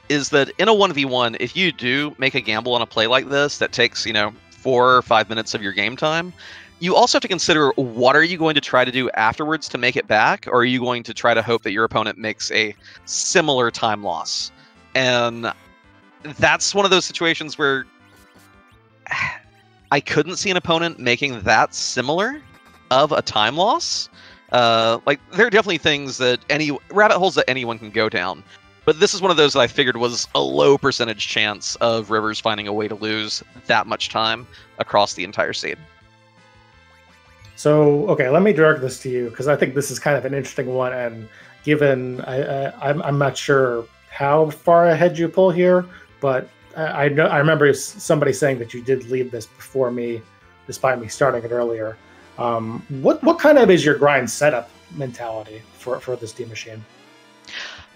is that in a one v one, if you do make a gamble on a play like this that takes you know four or five minutes of your game time, you also have to consider what are you going to try to do afterwards to make it back, or are you going to try to hope that your opponent makes a similar time loss, and that's one of those situations where. I couldn't see an opponent making that similar of a time loss. Uh, like there are definitely things that any rabbit holes that anyone can go down. But this is one of those that I figured was a low percentage chance of Rivers finding a way to lose that much time across the entire seed. So, okay, let me direct this to you because I think this is kind of an interesting one. And given I, I, I'm, I'm not sure how far ahead you pull here, but I, I know I remember somebody saying that you did leave this before me, despite me starting it earlier. Um, what what kind of is your grind setup mentality for for this team machine?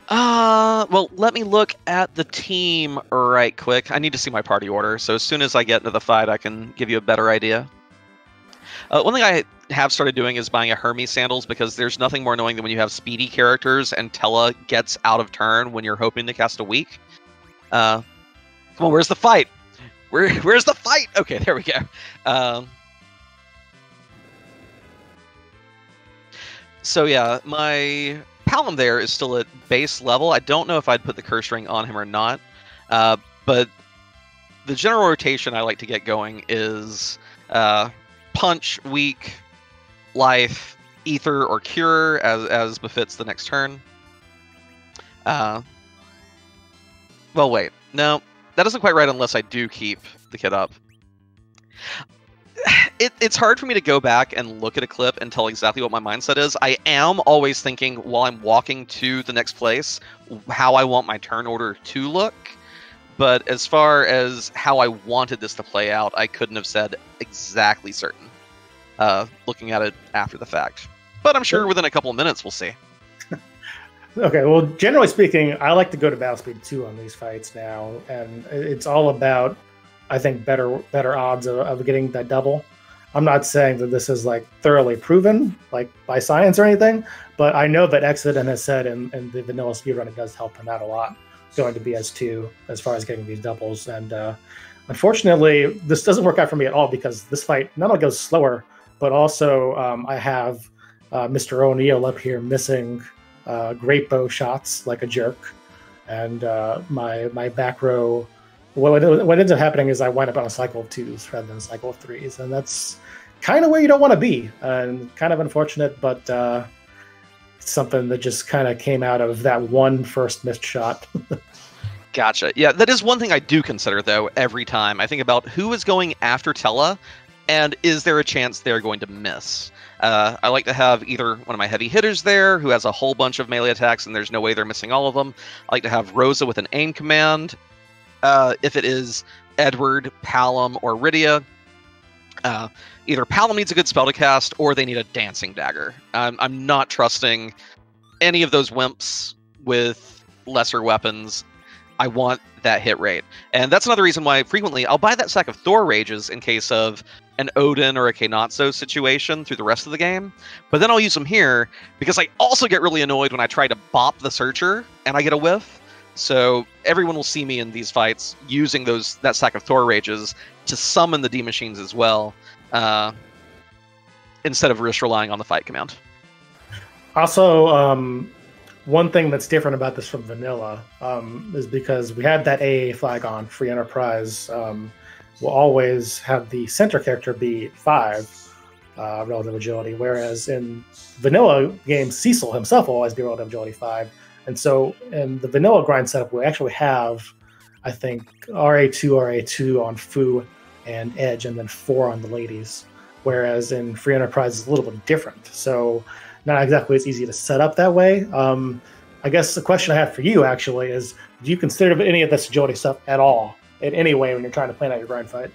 Uh, well, let me look at the team right quick. I need to see my party order, so as soon as I get into the fight, I can give you a better idea. Uh, one thing I have started doing is buying a Hermes sandals because there's nothing more annoying than when you have speedy characters and Tellah gets out of turn when you're hoping to cast a weak. Uh, come on, where's the fight? Where, where's the fight? Okay, there we go. Um, so yeah, my Palom there is still at base level. I don't know if I'd put the curse ring on him or not, uh, but the general rotation I like to get going is uh, punch, weak, life, ether, or cure as as befits the next turn. Uh, well, wait, no, that isn't quite right unless I do keep the kid up. It, it's hard for me to go back and look at a clip and tell exactly what my mindset is. I am always thinking while I'm walking to the next place how I want my turn order to look. But as far as how I wanted this to play out, I couldn't have said exactly certain. Uh, looking at it after the fact, but I'm sure within a couple of minutes we'll see. okay, well, generally speaking, I like to go to battle speed two on these fights now, and it's all about, I think, better better odds of, of getting that double. I'm not saying that this is like thoroughly proven, like by science or anything, but I know that Exodus has said in, in the vanilla speedrun it does help him out a lot going to BS2 as far as getting these doubles. And uh, unfortunately, this doesn't work out for me at all because this fight not only goes slower, but also um, I have uh, Mr. O'Neill up here missing uh, great bow shots like a jerk, and uh, my my back row. What, what ends up happening is I wind up on a cycle of twos rather than a cycle of threes, and that's kind of where you don't want to be, and kind of unfortunate, but uh, something that just kind of came out of that one first missed shot. Gotcha. Yeah, that is one thing I do consider though every time I think about who is going after Tellah, and is there a chance they're going to miss. Uh, I like to have either one of my heavy hitters there who has a whole bunch of melee attacks and there's no way they're missing all of them. I like to have Rosa with an aim command. Uh, if it is Edward, Palom, or Rydia, uh, either Palom needs a good spell to cast or they need a dancing dagger. I'm, I'm not trusting any of those wimps with lesser weapons. I want that hit rate. And that's another reason why frequently I'll buy that sack of Thor Rages in case of an Odin or a Kainazzo situation through the rest of the game. But then I'll use them here because I also get really annoyed when I try to bop the Searcher and I get a whiff. So everyone will see me in these fights using those that sack of Thor Rages to summon the D machines as well uh, instead of just relying on the fight command. Also, um, one thing that's different about this from vanilla um, is because we had that AA flag on free enterprise. Um, we'll always have the center character be five uh, relative agility, whereas in vanilla games, Cecil himself will always be relative agility five. And so in the vanilla grind setup, we actually have, I think, RA2, RA2 on Fu and Edge, and then four on the ladies. Whereas in Free Enterprise, it's a little bit different. So, not exactly as easy to set up that way. Um, I guess the question I have for you actually is do you consider any of this agility stuff at all in any way when you're trying to plan out your grind fight?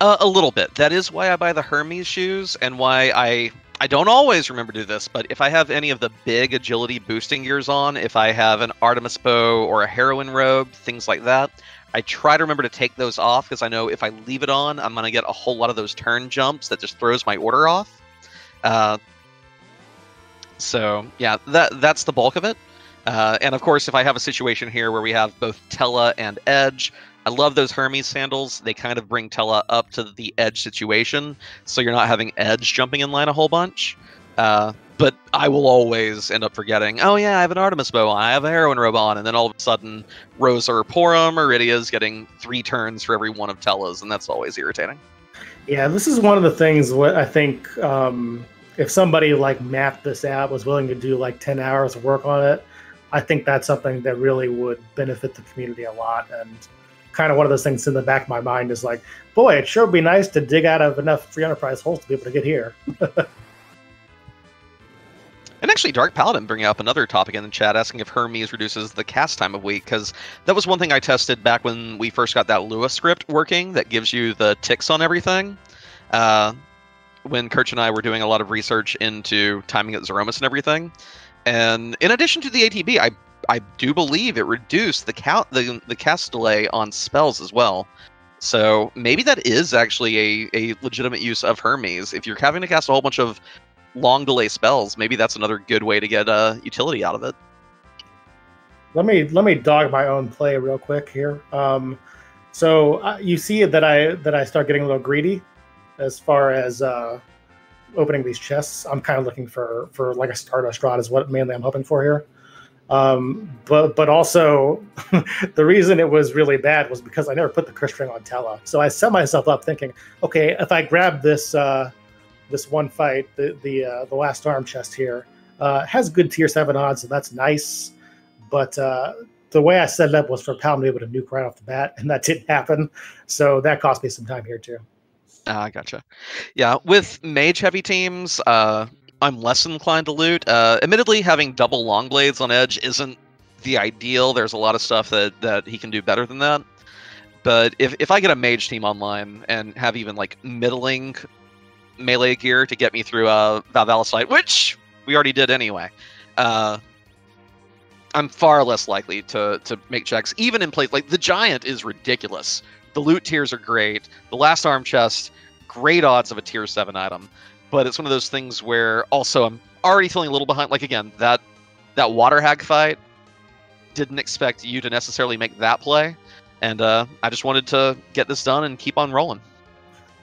Uh, a little bit. That is why I buy the Hermes shoes and why I I don't always remember to do this, but if I have any of the big agility boosting gears on, if I have an Artemis bow or a heroine robe, things like that, I try to remember to take those off because I know if I leave it on, I'm going to get a whole lot of those turn jumps that just throws my order off. Uh, so yeah, that that's the bulk of it. Uh, and of course, if I have a situation here where we have both Tellah and Edge, I love those Hermes sandals. They kind of bring Tellah up to the Edge situation, so you're not having Edge jumping in line a whole bunch. Uh, but I will always end up forgetting. Oh yeah, I have an Artemis bow. I have a heroine robe on, and then all of a sudden, Rosa or Porom or Rydia is getting three turns for every one of Tellah's, and that's always irritating. Yeah, this is one of the things. What I think um, if somebody like mapped this out, was willing to do like 10 hours of work on it, I think that's something that really would benefit the community a lot. And kind of one of those things in the back of my mind is like, boy, it sure would be nice to dig out of enough free enterprise holes to be able to get here. And actually, Dark Paladin bringing up another topic in the chat, asking if Hermes reduces the cast time of weak, because that was one thing I tested back when we first got that Lua script working that gives you the ticks on everything. Uh, when Kirch and I were doing a lot of research into timing at Zeromus and everything. And in addition to the ATB, I I do believe it reduced the count the, the cast delay on spells as well. So maybe that is actually a, a legitimate use of Hermes. If you're having to cast a whole bunch of long delay spells, maybe that's another good way to get uh, utility out of it. Let me let me dog my own play real quick here. Um, so uh, you see that I that I start getting a little greedy as far as uh, opening these chests. I'm kind of looking for for like a Stardust Rod is what mainly I'm hoping for here. Um, but but also the reason it was really bad was because I never put the cursed ring on Tellah. So I set myself up thinking, okay, if I grab this uh, this one fight, the the uh, the last arm chest here uh, has good tier seven odds, so that's nice. But uh, the way I set it up was for Paladin to be able to nuke right off the bat, and that didn't happen. So that cost me some time here too. Ah, uh, gotcha. Yeah, with mage heavy teams, uh, I'm less inclined to loot. Uh, admittedly, having double long blades on edge isn't the ideal. There's a lot of stuff that that he can do better than that. But if if I get a mage team online and have even like middling melee gear to get me through uh, which we already did anyway, uh, I'm far less likely to to make checks, even in place like the giant is ridiculous. The loot tiers are great. The last arm chest, great odds of a tier seven item, but it's one of those things where also I'm already feeling a little behind. Like again, that that water hag fight didn't expect you to necessarily make that play, and uh, I just wanted to get this done and keep on rolling.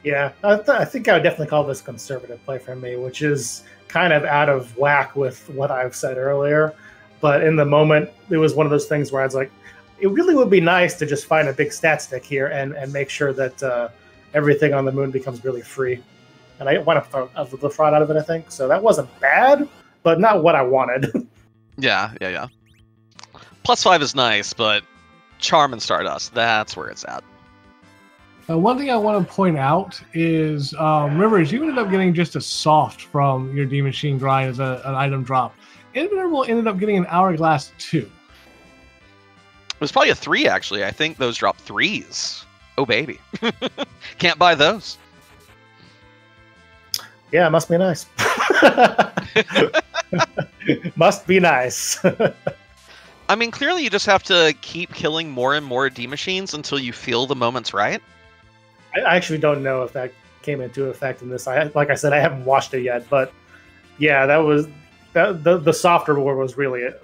Yeah, I, th- I think I would definitely call this conservative play for me, which is kind of out of whack with what I've said earlier. But in the moment, it was one of those things where I was like, it really would be nice to just find a big stat stick here and, and make sure that uh, everything on the moon becomes really free. And I went want to the fraud out of it, I think. So that wasn't bad, but not what I wanted. yeah, yeah, yeah. Plus five is nice, but Charm and Stardust, that's where it's at. Uh, one thing I want to point out is, um, Rivers, you ended up getting just a soft from your D Machine grind as a, an item drop. Invenerable ended up getting an Hourglass too. It was probably a three, actually. I think those dropped threes. Oh, baby. Can't buy those. Yeah, must be nice. must be nice. I mean, clearly you just have to keep killing more and more D machines until you feel the moment's right. I actually don't know if that came into effect in this. I like I said, I haven't watched it yet, but yeah, that was that, the the soft reward was really it.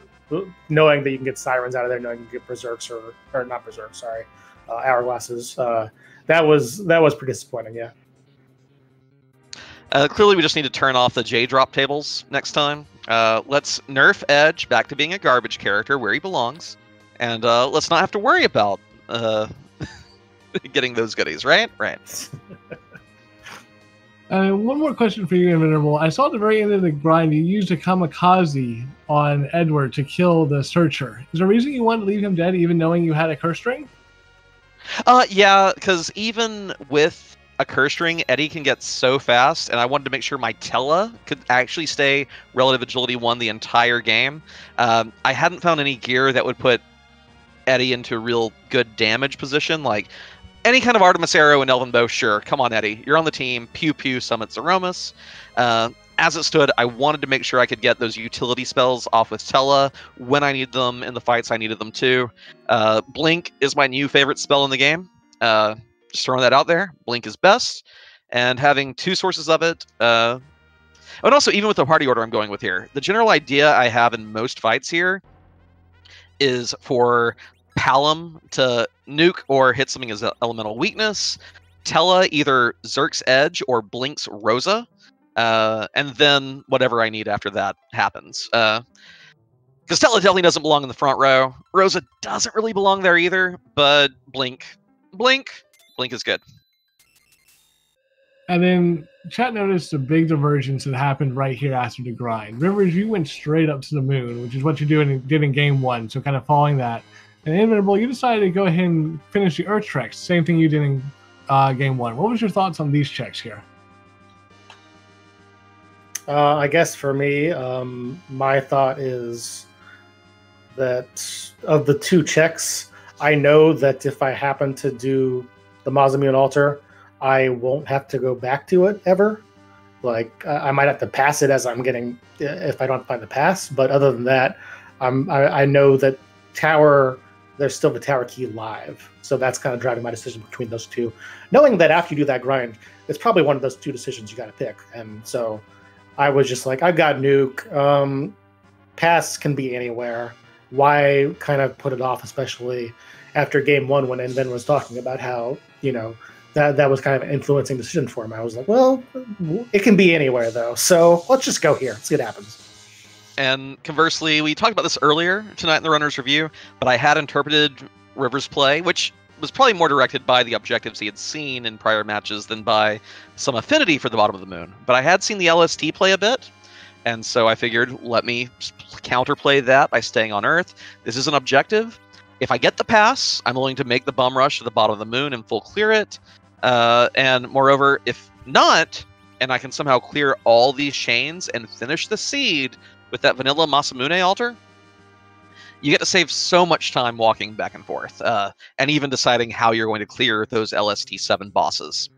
knowing that you can get sirens out of there, knowing you can get berserks or or not berserks, sorry, uh, hourglasses. Uh, that was that was pretty disappointing. Yeah. Uh, clearly, we just need to turn off the J drop tables next time. Uh, let's nerf Edge back to being a garbage character where he belongs, and uh, let's not have to worry about uh, getting those goodies, right? Right. Uh, one more question for you, Invenerable. I saw at the very end of the grind you used a kamikaze on Edward to kill the Searcher. Is there a reason you wanted to leave him dead, even knowing you had a cursed ring? Uh, yeah, because even with a cursed ring, Eddie can get so fast, and I wanted to make sure my Tellah could actually stay relative agility one the entire game. Um, I hadn't found any gear that would put Eddie into a real good damage position. Like any kind of Artemis arrow and Elven bow, sure. Come on, Eddie. You're on the team. Pew pew summit Zeromus. Uh, as it stood, I wanted to make sure I could get those utility spells off with Tellah when I need them in the fights I needed them to. Uh, Blink is my new favorite spell in the game. Uh, just throwing that out there. Blink is best. And having two sources of it. Uh, and also, even with the party order I'm going with here, the general idea I have in most fights here is for Palom to nuke or hit something as elemental weakness. Tellah either Zerk's Edge or Blinks Rosa. Uh, and then whatever I need after that happens. Because uh, Tellah definitely doesn't belong in the front row. Rosa doesn't really belong there either, but Blink. Blink. Blink is good. And then chat noticed a big divergence that happened right here after the grind. Rivers, you went straight up to the moon, which is what you do doing did in game one. So kind of following that. And Invenerable, you decided to go ahead and finish the Earth treks. Same thing you did in uh, game one. What was your thoughts on these checks here? Uh, I guess for me, um, my thought is that of the two checks, I know that if I happen to do the Masamune altar, I won't have to go back to it ever. Like I might have to pass it as I'm getting if I don't find the pass, but other than that, I'm I, I know that tower there's still the tower key live, so that's kind of driving my decision between those two. Knowing that after you do that grind, it's probably one of those two decisions you got to pick, and so I was just like, I've got nuke. Um, pass can be anywhere. Why kind of put it off, especially after game one when Inven was talking about how you know that that was kind of an influencing decision for him. I was like, well, it can be anywhere though, so let's just go here. Let's see what happens. And conversely, we talked about this earlier tonight in the runner's review, but I had interpreted Rivers' play, which was probably more directed by the objectives he had seen in prior matches than by some affinity for the bottom of the moon. But I had seen the LST play a bit, and so I figured let me counterplay that by staying on Earth. This is an objective. If I get the pass, I'm willing to make the bum rush to the bottom of the moon and full clear it. Uh, and moreover, if not, and I can somehow clear all these chains and finish the seed with that vanilla Masamune altar, you get to save so much time walking back and forth, uh, and even deciding how you're going to clear those LST7 bosses.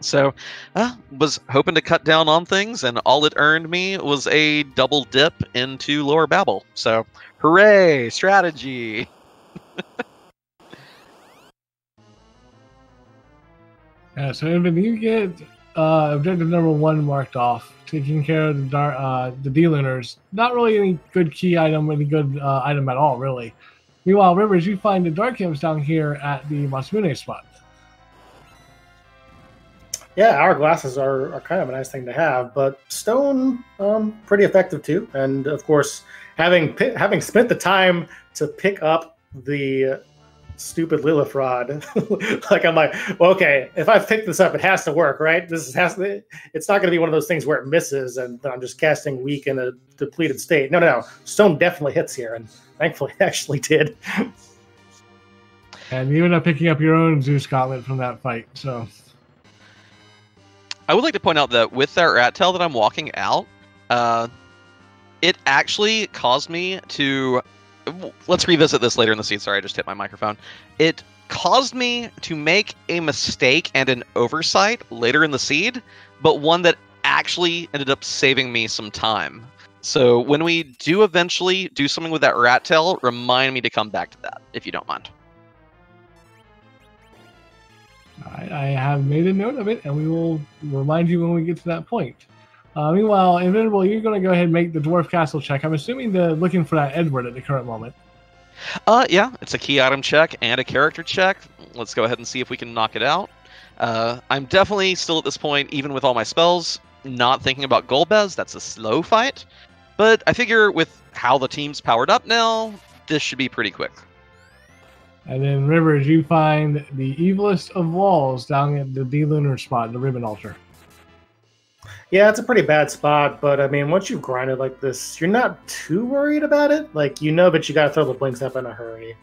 So, uh, was hoping to cut down on things, and all it earned me was a double dip into Lower Babel. So, hooray, strategy! Yeah, so Evan, you get uh, objective number one marked off, taking care of the dar- uh, the D-Lunars. Not really any good key item, any good uh, item at all, really. Meanwhile, Rivers, you find the dark imps down here at the Masamune spot. Yeah, hourglasses are, are kind of a nice thing to have, but stone, um, pretty effective too. And of course, having having spent the time to pick up the stupid Lilith rod. like I'm like, well, okay, if I pick this up, it has to work, right? This has to, it's not going to be one of those things where it misses and I'm just casting weak in a depleted state. No, no, no. Stone definitely hits here, and thankfully, it actually did. and you end up picking up your own Zeus gauntlet from that fight. So, I would like to point out that with that rat tail that I'm walking out, uh, it actually caused me to let's revisit this later in the scene. Sorry, I just hit my microphone. It caused me to make a mistake and an oversight later in the seed, but one that actually ended up saving me some time. So when we do eventually do something with that rat tail, remind me to come back to that, if you don't mind. I, I have made a note of it, and we will remind you when we get to that point. Uh, meanwhile, Invincible, you're going to go ahead and make the Dwarf Castle check. I'm assuming they're looking for that Edward at the current moment. Uh, yeah, it's a key item check and a character check. Let's go ahead and see if we can knock it out. Uh, I'm definitely still at this point, even with all my spells, not thinking about Golbez. That's a slow fight. But I figure with how the team's powered up now, this should be pretty quick. And then Rivers, you find the evilest of walls down at the D-Lunar spot, the Ribbon Altar. Yeah, it's a pretty bad spot, but I mean, once you've grinded like this, you're not too worried about it. Like, you know that you got to throw the blinks up in a hurry.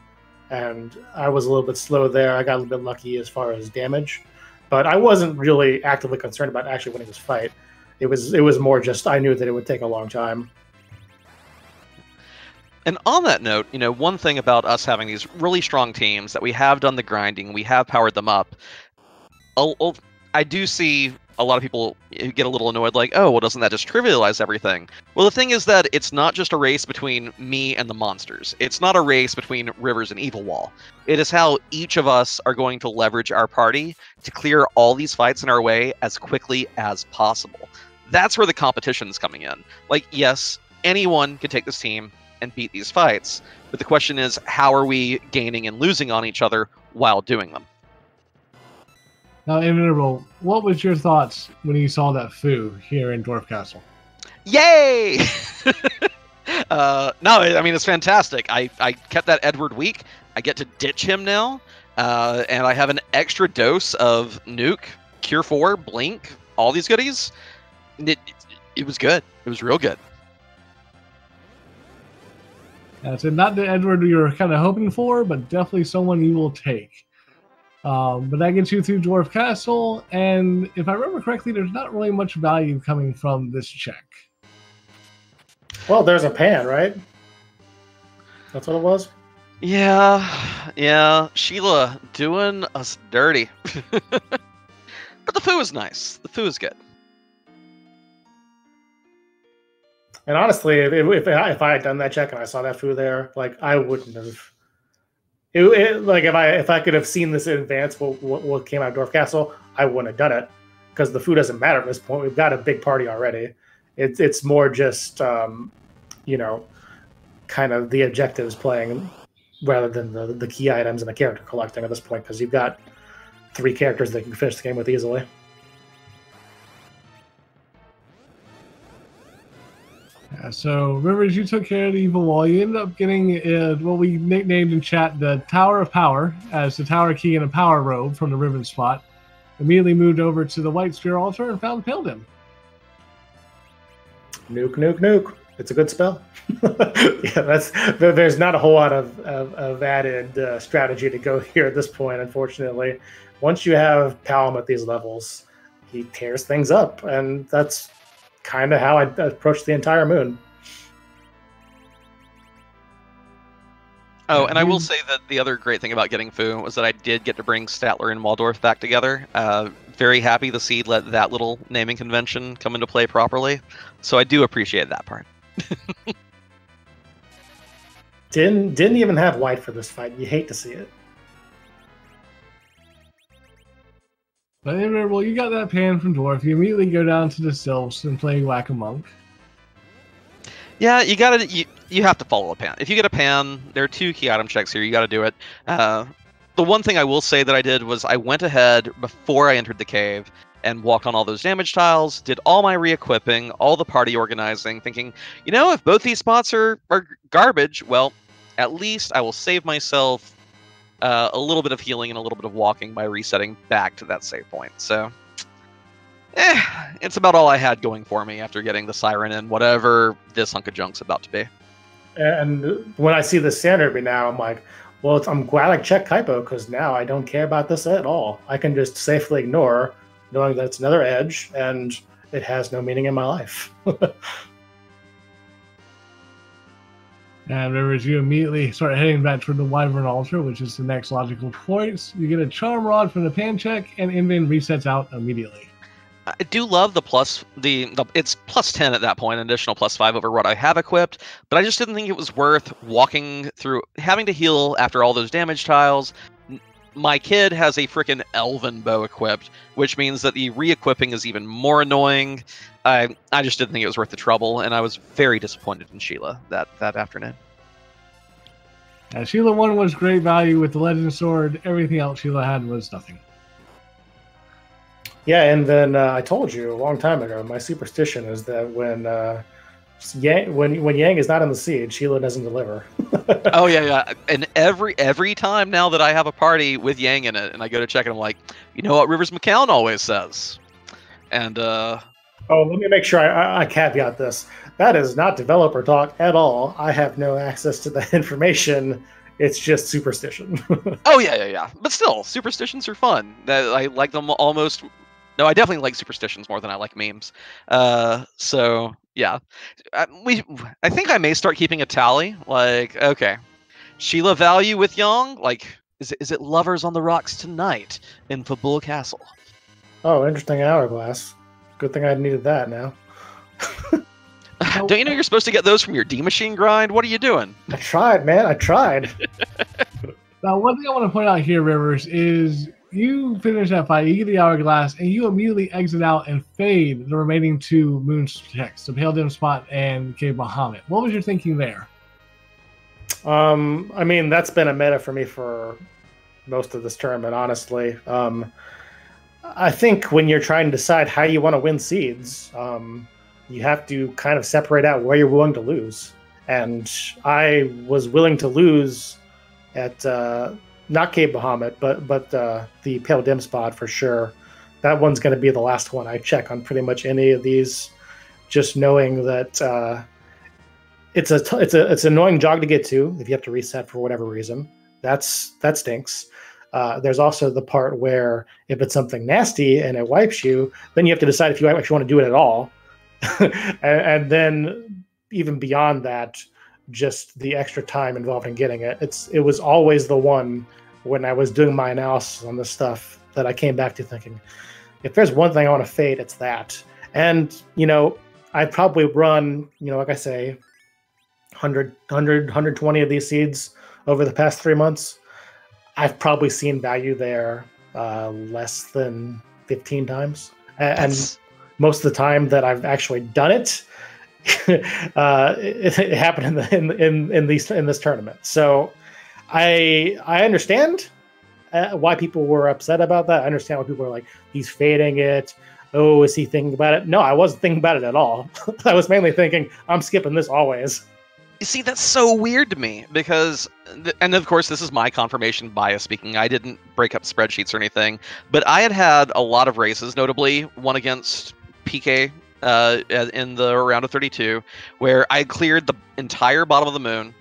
And I was a little bit slow there. I got a little bit lucky as far as damage, but I wasn't really actively concerned about actually winning this fight. It was it was more just I knew that it would take a long time. And on that note, you know, one thing about us having these really strong teams that we have done the grinding, we have powered them up. I do see a lot of people get a little annoyed, like, oh, well, doesn't that just trivialize everything? Well, the thing is that it's not just a race between me and the monsters. It's not a race between Rivers and Evil Wall. It is how each of us are going to leverage our party to clear all these fights in our way as quickly as possible. That's where the competition's coming in. Like, yes, anyone can take this team and beat these fights, but the question is, how are we gaining and losing on each other while doing them? Now, Invenerable, what was your thoughts when you saw that foo here in Dwarf Castle? Yay! uh, no, I mean it's fantastic. I, I kept that Edward weak. I get to ditch him now, uh, and I have an extra dose of nuke Cure Four, Blink, all these goodies. It, it, it was good. It was real good. Yeah, so not the Edward you were kind of hoping for, but definitely someone you will take. Um, but that gets you through Dwarf Castle, and if I remember correctly, there's not really much value coming from this check. Well, there's a pan, right? That's what it was. Yeah, yeah. Sheila doing us dirty. but the foo is nice. The foo is good. And honestly, if, if, if I had done that check and I saw that food there, like I wouldn't have. It, it, like if I if I could have seen this in advance, what, what, what came out of Dwarf Castle, I wouldn't have done it because the food doesn't matter at this point. We've got a big party already. It's it's more just um, you know, kind of the objectives playing rather than the the key items and the character collecting at this point because you've got three characters that you can finish the game with easily. Yeah, so Rivers, you took care of the evil wall. You ended up getting uh, what we nicknamed in chat the Tower of Power as the tower key and a power robe from the Ribbon spot. Immediately moved over to the White Spear altar and found Paladin. Nuke, nuke, nuke. It's a good spell. yeah, that's there's not a whole lot of, of, of added uh, strategy to go here at this point, unfortunately. Once you have Palom at these levels, he tears things up, and that's kind of how I approached the entire moon. Oh, and I will say that the other great thing about getting Foo was that I did get to bring Statler and Waldorf back together. Uh, very happy the seed let that little naming convention come into play properly. So I do appreciate that part. didn't didn't even have white for this fight. You hate to see it. But anyway, well, you got that pan from Dwarf. You immediately go down to the Sylphs and play Whack a Monk. Yeah, you gotta you, you have to follow a pan. If you get a pan, there are two key item checks here. You got to do it. Uh, the one thing I will say that I did was I went ahead before I entered the cave and walked on all those damage tiles, did all my re-equipping, all the party organizing, thinking, you know, if both these spots are, are garbage, well, at least I will save myself uh, a little bit of healing and a little bit of walking by resetting back to that save point. So, eh, it's about all I had going for me after getting the siren and whatever this hunk of junk's about to be. And when I see the standard now, I'm like, well, I'm glad I checked Kaipo because now I don't care about this at all. I can just safely ignore knowing that it's another edge and it has no meaning in my life. And Rivers, you immediately start heading back toward the Wyvern Altar, which is the next logical point. You get a Charm Rod from the pan check, and Inven resets out immediately. I do love the plus the, the it's plus ten at that point, an additional plus five over what I have equipped. But I just didn't think it was worth walking through having to heal after all those damage tiles. My kid has a freaking elven bow equipped, which means that the re-equipping is even more annoying. I I just didn't think it was worth the trouble, and I was very disappointed in Sheila that that afternoon. Yeah, Sheila one was great value with the Legend Sword. Everything else Sheila had was nothing. Yeah, and then uh, I told you a long time ago. My superstition is that when uh, Yang when when Yang is not in the seed, Sheila doesn't deliver. oh yeah, yeah. And every every time now that I have a party with Yang in it, and I go to check, and I'm like, you know what Rivers McCown always says, and uh, Oh, let me make sure I, I, caveat this. That is not developer talk at all. I have no access to that information. It's just superstition. oh yeah, yeah, yeah. But still, superstitions are fun. I like them almost. No, I definitely like superstitions more than I like memes. Uh, so yeah, uh, we. I think I may start keeping a tally. Like, okay, Sheila value with Yang. Like, is it, is it lovers on the rocks tonight in Fabul Castle? Oh, interesting hourglass. Good thing I needed that now. Don't you know you're supposed to get those from your D machine grind? What are you doing? I tried, man. I tried. now, one thing I want to point out here, Rivers, is you finish that fight, you get the hourglass, and you immediately exit out and fade the remaining two moon checks, the Pale Dim Spot and Cave Bahamut. What was your thinking there? Um, I mean, that's been a meta for me for most of this tournament, honestly. Um, I think when you're trying to decide how you want to win seeds, um, you have to kind of separate out where you're willing to lose. And I was willing to lose at uh, not Cave Bahamut, but but uh, the Pale Dim spot for sure. that one's going to be the last one I check on pretty much any of these, just knowing that uh, it's a t- it's a it's an annoying jog to get to if you have to reset for whatever reason. That's that stinks. Uh, there's also the part where if it's something nasty and it wipes you, then you have to decide if you actually want to do it at all. and, and, then even beyond that, just the extra time involved in getting it. It's it was always the one when I was doing my analysis on this stuff that I came back to thinking, if there's one thing I want to fade, it's that. And you know, I'd probably run, you know, like I say, 100, 100 120 of these seeds over the past three months I've probably seen value there uh, less than 15 times. And That's... most of the time that I've actually done it, uh, it, it, happened in, the, in, in, in, these, in this tournament. So I, I understand uh, why people were upset about that. I understand why people are like, he's fading it. Oh, is he thinking about it? No, I wasn't thinking about it at all. I was mainly thinking, I'm skipping this always. You see, that's so weird to me because, and of course, this is my confirmation bias speaking. I didn't break up spreadsheets or anything, but I had had a lot of races, notably one against PK uh, in the round of 32, where I cleared the entire bottom of the moon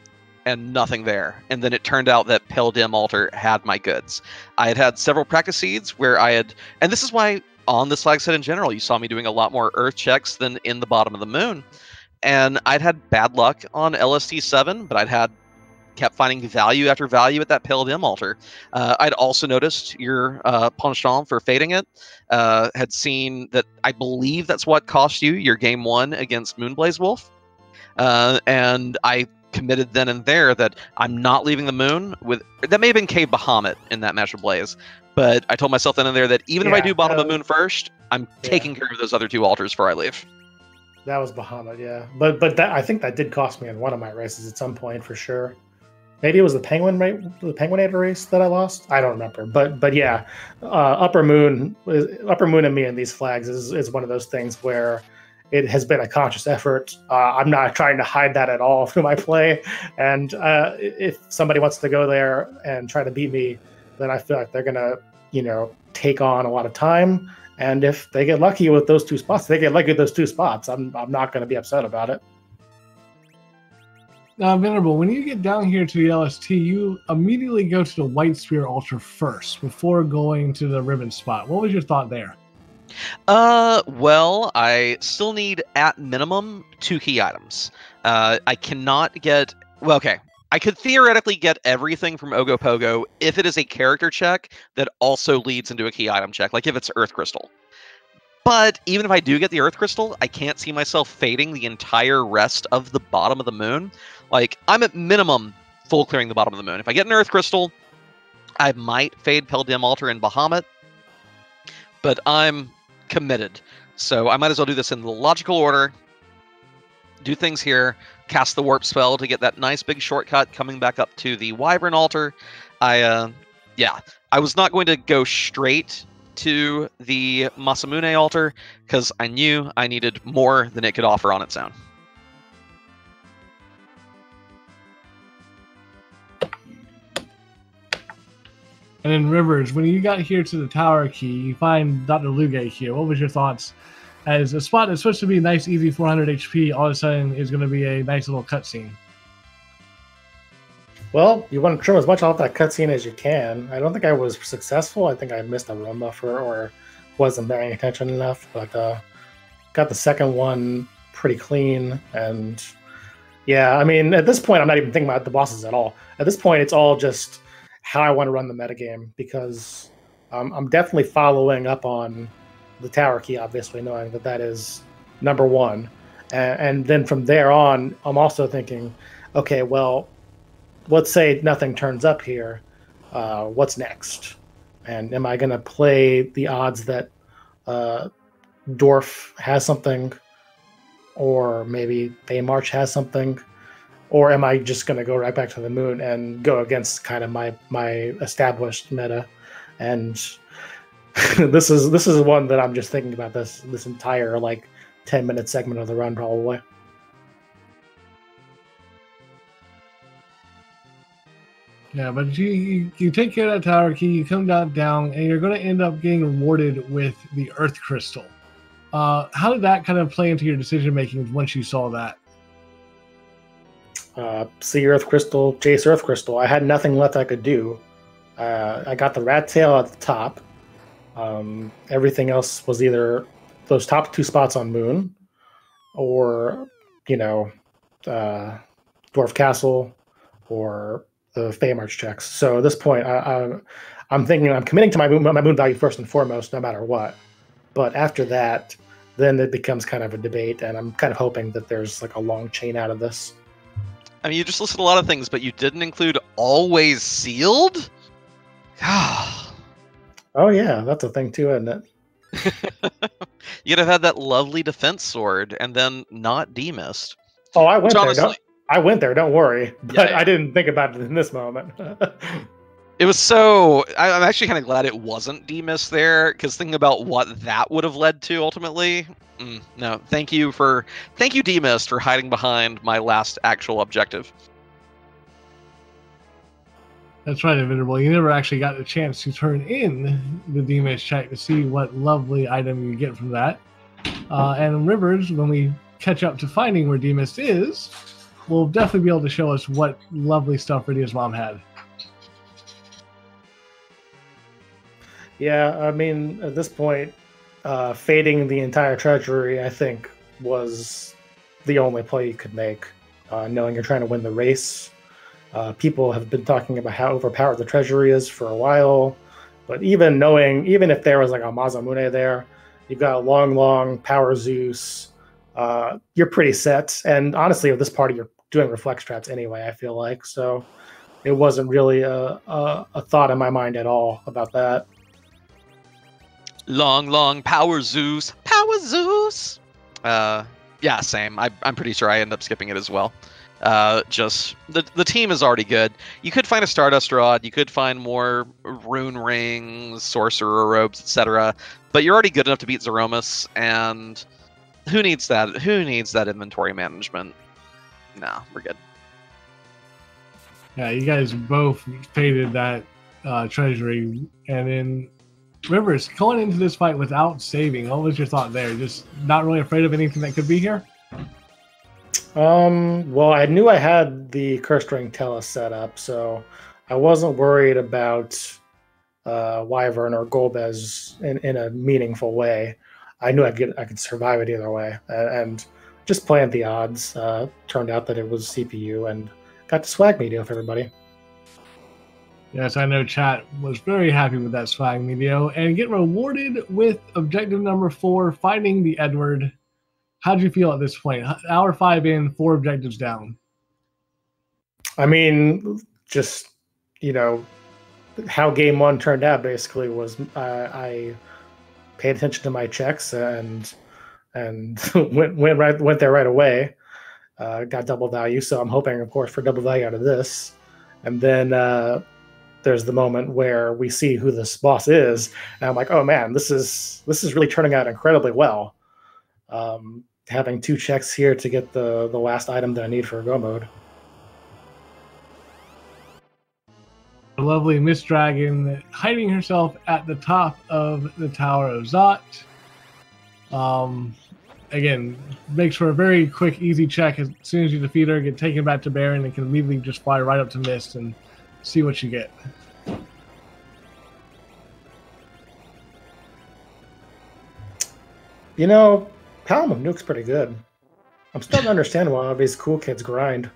and nothing there. And then it turned out that Pale Dim Altar had my goods. I had had several practice seeds where I had, and this is why on this flag set in general, you saw me doing a lot more earth checks than in the bottom of the moon and I'd had bad luck on LST7, but I'd had kept finding value after value at that Pale Dim altar. Uh, I'd also noticed your uh, penchant for fading it. Uh, had seen that I believe that's what cost you your game one against Moonblaze Wolf. Uh, and I committed then and there that I'm not leaving the moon with that may have been Cave Bahamut in that match of Blaze. But I told myself then and there that even yeah, if I do bottom of the moon first, I'm yeah. taking care of those other two altars before I leave. That was Bahamut, yeah. But but that I think that did cost me in one of my races at some point for sure. Maybe it was the penguin right the penguinator race that I lost. I don't remember. But but yeah, uh, upper moon upper moon and me and these flags is is one of those things where it has been a conscious effort. Uh, I'm not trying to hide that at all through my play. And uh, if somebody wants to go there and try to beat me, then I feel like they're gonna you know take on a lot of time and if they get lucky with those two spots, they get lucky with those two spots. I'm I'm not to be upset about it. Now, Venerable, when you get down here to the LST, you immediately go to the White Spear altar first before going to the ribbon spot. What was your thought there? Uh, well, I still need at minimum two key items. Uh, I cannot get. Well, okay. I could theoretically get everything from Ogopogo if it is a character check that also leads into a key item check, like if it's Earth Crystal. But even if I do get the Earth Crystal, I can't see myself fading the entire rest of the bottom of the moon. Like, I'm at minimum full clearing the bottom of the moon. If I get an Earth Crystal, I might fade Pale Dim Altar and Bahamut, but I'm committed. So I might as well do this in the logical order. Do things here, cast the warp spell to get that nice big shortcut coming back up to the wyvern altar. I, uh, yeah, I was not going to go straight to the Masamune altar because I knew I needed more than it could offer on its own. And then Rivers, when you got here to the tower key, you find Dr. Lugae here. What was your thoughts as a spot that's supposed to be nice, easy 400 HP, all of a sudden is going to be a nice little cutscene. Well, you want to trim as much off that cutscene as you can. I don't think I was successful. I think I missed a run buffer or wasn't paying attention enough, but uh, got the second one pretty clean. And yeah, I mean, at this point, I'm not even thinking about the bosses at all. At this point, it's all just how I want to run the metagame because um, I'm definitely following up on the tower key, obviously, knowing that that is number one. And, and then from there on, I'm also thinking, okay, well, let's say nothing turns up here. Uh, what's next? And am I going to play the odds that uh, Dwarf has something, or maybe Feymarch has something, or am I just going to go right back to the moon and go against kind of my my established meta? And this is this is one that I'm just thinking about this this entire like 10 minute segment of the run probably. Yeah, but you, you, you take care of that tower key, you come down, down, and you're going to end up getting rewarded with the Earth Crystal. Uh, how did that kind of play into your decision making once you saw that? Uh, see Earth Crystal, chase Earth Crystal. I had nothing left I could do. Uh, I got the rat tail at the top. Um, everything else was either those top two spots on Moon, or you know, uh, Dwarf Castle, or the Feymarch checks. So at this point, I, I, am thinking I'm committing to my moon, my moon value first and foremost, no matter what. But after that, then it becomes kind of a debate, and I'm kind of hoping that there's like a long chain out of this. I mean, you just listed a lot of things, but you didn't include always sealed. oh yeah, that's a thing too, isn't it? You'd have had that lovely defense sword, and then not demist. Oh, I went Which, there. Honestly, I went there. Don't worry, but yeah, yeah. I didn't think about it in this moment. it was so. I, am actually kind of glad it wasn't demist there, because thinking about what that would have led to ultimately. Mm, no, thank you for thank you demist for hiding behind my last actual objective. That's right, Invincible. You never actually got the chance to turn in the demist check to see what lovely item you get from that. Uh, and Rivers, when we catch up to finding where demist is, will definitely be able to show us what lovely stuff Rydia's mom had. Yeah, I mean, at this point, uh, fading the entire treasury, I think, was the only play you could make. Uh, knowing you're trying to win the race, uh, people have been talking about how overpowered the treasury is for a while. But even knowing, even if there was like a Masamune there, you've got a long, long power Zeus. Uh, you're pretty set. And honestly, with this party, you're doing reflex traps anyway. I feel like so it wasn't really a, a, a thought in my mind at all about that. Long, long power Zeus, power Zeus. Uh, yeah, same. I, I'm pretty sure I end up skipping it as well. Uh, just the the team is already good. You could find a Stardust Rod, you could find more Rune Rings, Sorcerer Robes, etc. But you're already good enough to beat Zeromus, and who needs that? Who needs that inventory management? no, we're good. Yeah, you guys both faded that uh, treasury, and then Rivers going into this fight without saving. What was your thought there? Just not really afraid of anything that could be here. Um. Well, I knew I had the Cursed Ring Tellah set up, so I wasn't worried about uh, Wyvern or Golbez in, in a meaningful way. I knew I'd get I could survive it either way, and just playing the odds. Uh, turned out that it was CPU and got to swag Meteo with everybody. Yes, I know chat was very happy with that swag Meteo and get rewarded with objective number four, finding the Edward. How'd you feel at this point? Hour five in, four objectives down. I mean, just you know, how game one turned out basically was uh, I paid attention to my checks and and went went right went there right away. Uh, got double value, so I'm hoping, of course, for double value out of this. And then uh, there's the moment where we see who this boss is, and I'm like, oh man, this is this is really turning out incredibly well. Um, having two checks here to get the the last item that I need for a go mode. Lovely Miss Dragon hiding herself at the top of the Tower of Zot. Um, again, makes for a very quick, easy check. As soon as you defeat her, get taken back to Baron, and can immediately just fly right up to Mist and see what you get. You know, Palom of Nuke's pretty good. I'm starting to understand why all these cool kids grind.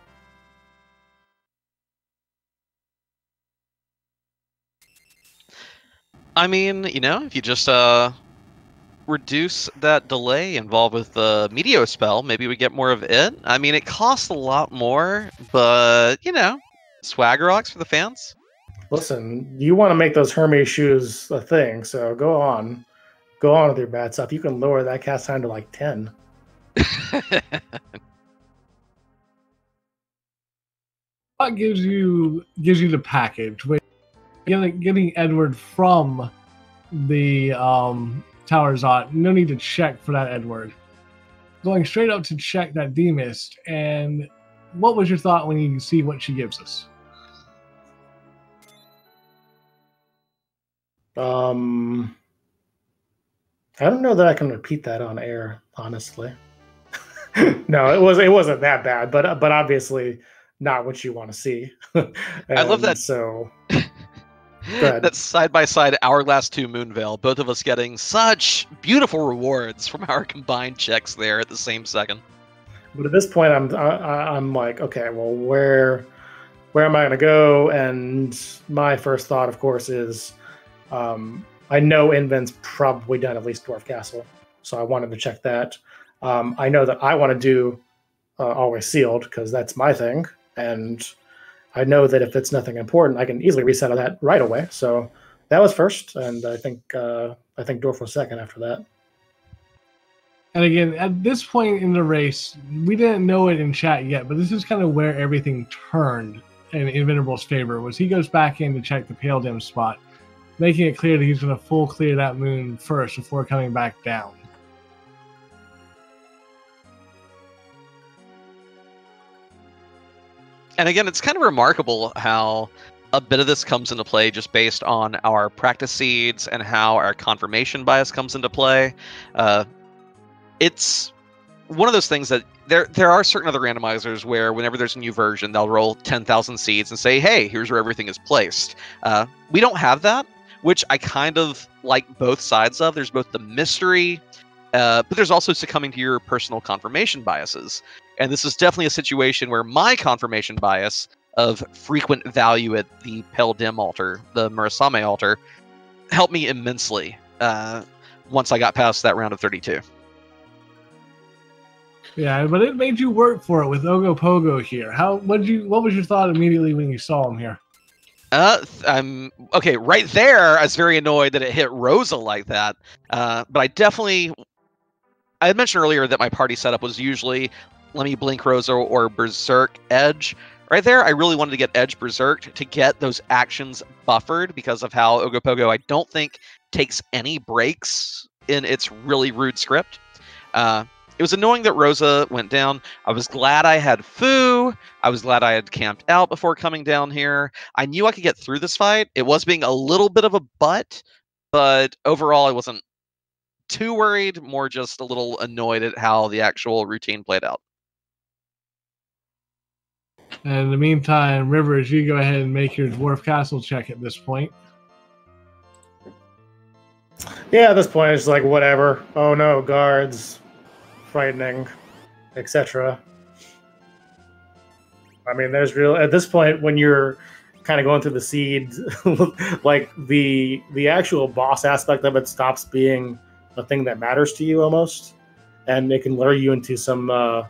I mean, you know, if you just uh reduce that delay involved with the Meteo spell, maybe we get more of it. I mean, it costs a lot more, but you know, swagger rocks for the fans. Listen, you want to make those Hermes shoes a thing, so go on, go on with your bad stuff. You can lower that cast time to like ten. what gives you gives you the package? Getting getting Edward from the um Tower Zot. No need to check for that Edward. Going straight up to check that Demist. And what was your thought when you see what she gives us? Um, I don't know that I can repeat that on air, honestly. no, it was it wasn't that bad, but but obviously not what you want to see. I love that. So that side by side our last two Moonveil, both of us getting such beautiful rewards from our combined checks there at the same second. But at this point, I'm I, I'm like, okay, well, where where am I going to go? And my first thought, of course, is um, I know Inven's probably done at least Dwarf Castle, so I wanted to check that. Um, I know that I want to do uh, Always Sealed because that's my thing, and I know that if it's nothing important, I can easily reset on that right away. So that was first, and I think uh, I think Dwarf was second after that. And again, at this point in the race, we didn't know it in chat yet, but this is kind of where everything turned in Invenerable's favor. Was he goes back in to check the pale dim spot, making it clear that he's going to full clear that moon first before coming back down. And again, it's kind of remarkable how a bit of this comes into play just based on our practice seeds and how our confirmation bias comes into play. Uh, it's one of those things that there there are certain other randomizers where whenever there's a new version, they'll roll 10,000 seeds and say, "Hey, here's where everything is placed." Uh, we don't have that, which I kind of like both sides of. There's both the mystery, uh, but there's also succumbing to your personal confirmation biases. And this is definitely a situation where my confirmation bias of frequent value at the Pale Dim altar, the Murasame altar, helped me immensely uh, once I got past that round of 32. Yeah, but it made you work for it with Ogopogo here. How what you what was your thought immediately when you saw him here? Uh, I'm okay. Right there, I was very annoyed that it hit Rosa like that. Uh, but I definitely, I had mentioned earlier that my party setup was usually let me blink Rosa or Berserk Edge. Right there, I really wanted to get Edge Berserk to get those actions buffered because of how Ogopogo, I don't think, takes any breaks in its really rude script. Uh, it was annoying that Rosa went down. I was glad I had Fu. I was glad I had camped out before coming down here. I knew I could get through this fight. It was being a little bit of a butt, but overall, I wasn't too worried, more just a little annoyed at how the actual routine played out. And in the meantime, Rivers, you go ahead and make your Dwarf Castle check at this point. Yeah, at this point, it's like, whatever. Oh no, guards, frightening, etc. I mean, there's real, at this point, when you're kind of going through the seeds, like the the actual boss aspect of it stops being a thing that matters to you almost, and it can lure you into some uh,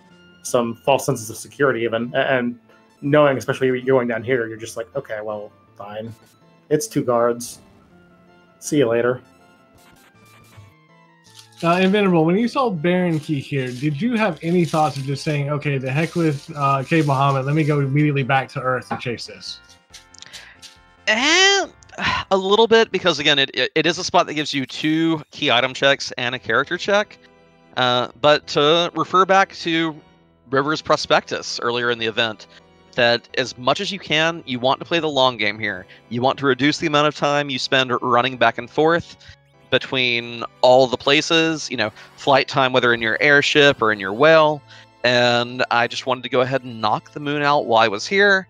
some false senses of security even, and knowing, especially you're going down here, you're just like, okay, well, fine. It's two guards. See you later. Uh, Invenerable, when you saw Baron Key here, did you have any thoughts of just saying, okay, the heck with uh, K. Muhammad, let me go immediately back to Earth and chase this? And a little bit, because again, it, it, it is a spot that gives you two key item checks and a character check. Uh, but to refer back to River's Prospectus earlier in the event, that as much as you can, you want to play the long game here. You want to reduce the amount of time you spend running back and forth between all the places, you know, flight time, whether in your airship or in your whale. And I just wanted to go ahead and knock the moon out while I was here.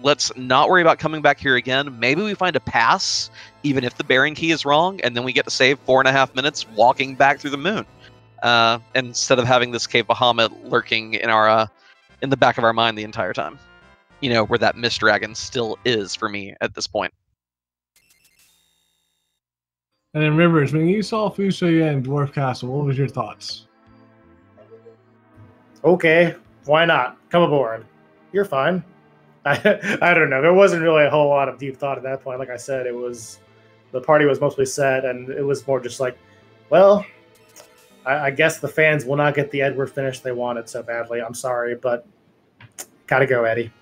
Let's not worry about coming back here again. Maybe we find a pass, even if the Baron key is wrong, and then we get to save four and a half minutes walking back through the moon. Uh, instead of having this cave Bahamut lurking in our uh, in the back of our mind the entire time you know, where that Mist Dragon still is for me at this point. And then Rivers, when you saw Fusoya and Dwarf Castle, what was your thoughts? Okay, why not? Come aboard. You're fine. I, I don't know. There wasn't really a whole lot of deep thought at that point. Like I said, it was the party was mostly set, and it was more just like, well, I, I guess the fans will not get the Edward finish they wanted so badly. I'm sorry, but gotta go, Eddie.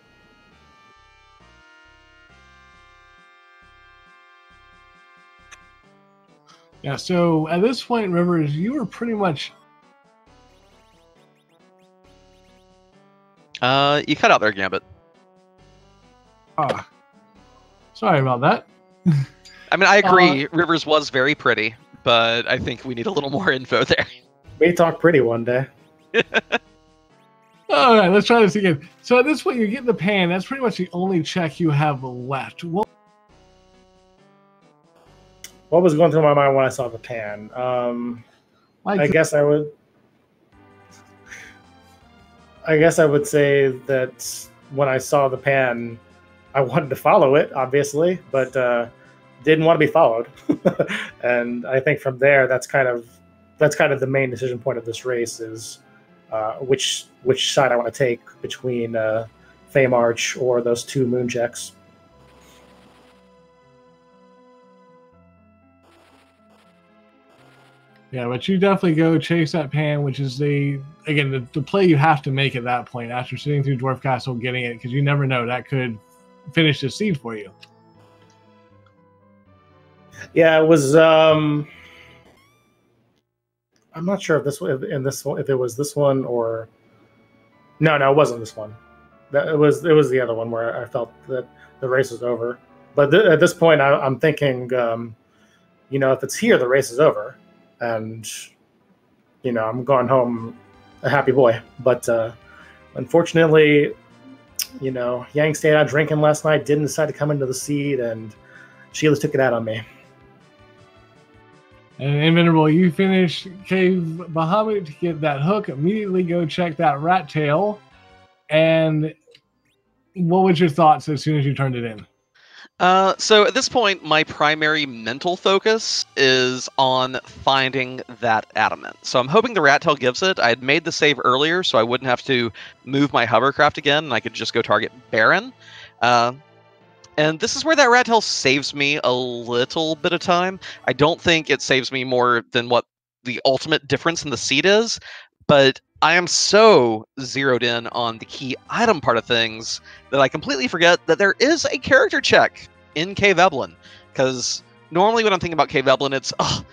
Yeah, so at this point, Rivers, you were pretty much. Uh, you cut out there, Gambit. Ah, sorry about that. I mean, I agree. Uh, Rivers was very pretty, but I think we need a little more info there. We talk pretty one day. All right, let's try this again. So at this point, you get the pan. That's pretty much the only check you have left. What? What was going through my mind when I saw the pan? Um, I guess I would. I guess I would say that when I saw the pan, I wanted to follow it, obviously, but uh, didn't want to be followed. and I think from there, that's kind of that's kind of the main decision point of this race is uh, which which side I want to take between uh, Feymarch or those two moon checks. Yeah, but you definitely go chase that pan, which is the again the, the play you have to make at that point after sitting through Dwarf Castle, getting it because you never know that could finish the seed for you. Yeah, it was. um I'm not sure if this was in this one if it was this one or no, no, it wasn't this one. That it was it was the other one where I felt that the race was over. But th- at this point, I, am thinking, um, you know, if it's here, the race is over, and you know, I'm going home a happy boy. But uh, unfortunately, you know, Yang stayed out drinking last night, didn't decide to come into the seat, and Sheila took it out on me. And Invenerable, you finish Cave Bahamut to get that hook. Immediately go check that rat tail. And what was your thoughts as soon as you turned it in? Uh, so at this point, my primary mental focus is on finding that adamant. So I'm hoping the rat tail gives it. I had made the save earlier, so I wouldn't have to move my hovercraft again, and I could just go target Baron. Uh, and this is where that rat tail saves me a little bit of time. I don't think it saves me more than what the ultimate difference in the seed is, but I am so zeroed in on the key item part of things that I completely forget that there is a character check in Cave Eblan. Because normally when I'm thinking about Cave Eblan, it's, oh,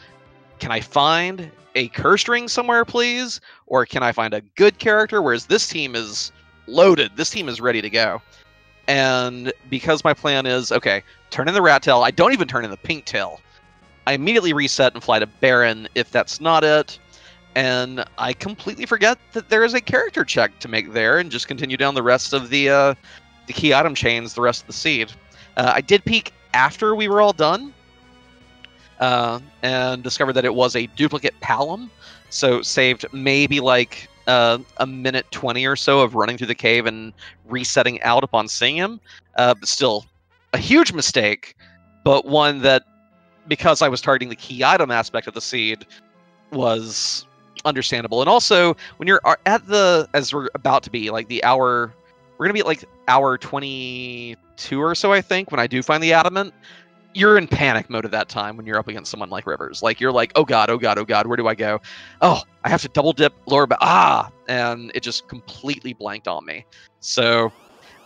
can I find a curse ring somewhere, please? Or can I find a good character? Whereas this team is loaded. This team is ready to go. And because my plan is okay, turn in the rat tail. I don't even turn in the pink tail. I immediately reset and fly to Baron if that's not it. And I completely forget that there is a character check to make there, and just continue down the rest of the uh, the key item chains, the rest of the seed. Uh, I did peek after we were all done, uh, and discovered that it was a duplicate Palom, so saved maybe like uh, a minute 20 or so of running through the cave and resetting out upon seeing him. Uh, but still, a huge mistake, but one that, because I was targeting the key item aspect of the seed, was understandable. And also, when you're at the, as we're about to be, like the hour, we're going to be at like hour 22 or so, I think, when I do find the adamant you're in panic mode at that time when you're up against someone like Rivers. Like you're like, oh god, oh god, oh god, where do I go? Oh, I have to double dip lower. Ah, and it just completely blanked on me. So,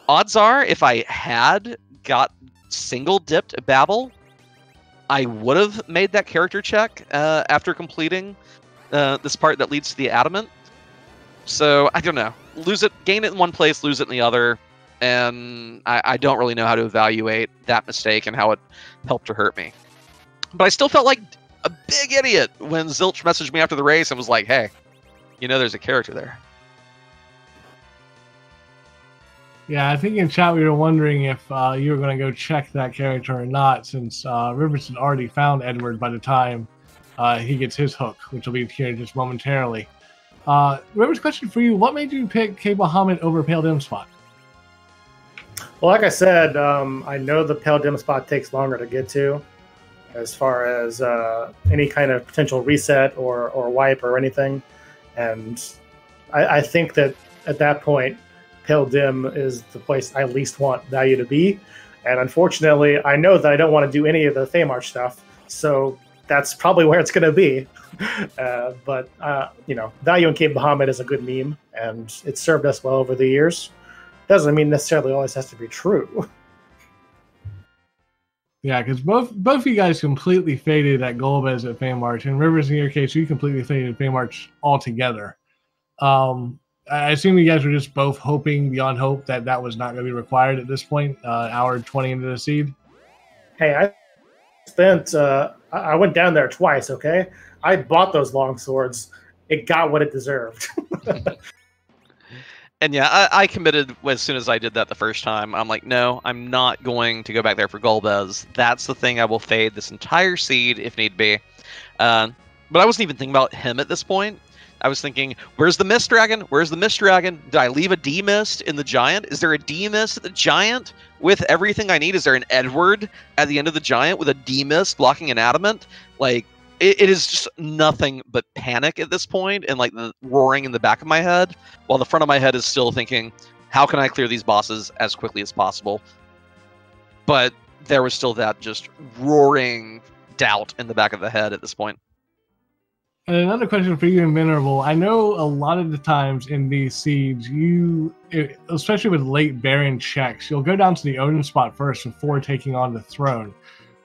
odds are, if I had got single dipped Babel, I would have made that character check uh, after completing uh, this part that leads to the adamant. So I don't know. Lose it, gain it in one place, lose it in the other and I, I, don't really know how to evaluate that mistake and how it helped or hurt me. But I still felt like a big idiot when Zilch messaged me after the race and was like, "Hey, you know, there's a character there." Yeah, I think in chat we were wondering if uh, you were going to go check that character or not, since uh, had already found Edward by the time uh, he gets his hook, which will be here just momentarily. Uh, Rivers, question for you: What made you pick Cave Bahamut over Pale Dim Spot? Well, like I said, um, I know the Pale Dim spot takes longer to get to, as far as uh, any kind of potential reset or, or wipe or anything. And I, I think that at that point, Pale Dim is the place I least want value to be. And unfortunately, I know that I don't want to do any of the Feymarch stuff, so that's probably where it's going to be. Uh, but uh, you know, value in Cave Bahamut is a good meme, and it's served us well over the years doesn't mean necessarily always has to be true. Yeah, because both both you guys completely faded at Golbez at Feymarch, and Rivers, in your case, you completely faded Feymarch altogether. Um, I assume you guys were just both hoping beyond hope that that was not going to be required at this point, uh, hour 20 into the seed. Hey, I spent. Uh, I went down there twice. Okay, I bought those long swords. It got what it deserved. and yeah, I, I, committed as soon as I did that the first time. I'm like, no, I'm not going to go back there for Golbez. That's the thing I will fade this entire seed if need be. Uh, but I wasn't even thinking about him at this point. I was thinking, where's the Mist Dragon? Where's the Mist Dragon? Did I leave a D Mist in the Giant? Is there a D Mist at the Giant with everything I need? Is there an Edward at the end of the Giant with a D Mist blocking an Adamant? Like, it, it is just nothing but panic at this point and like the roaring in the back of my head, while the front of my head is still thinking, how can I clear these bosses as quickly as possible? But there was still that just roaring doubt in the back of the head at this point. And another question for you Venerable. I know a lot of the times in these seeds, you, especially with late Baron checks, you'll go down to the Odin spot first before taking on the throne.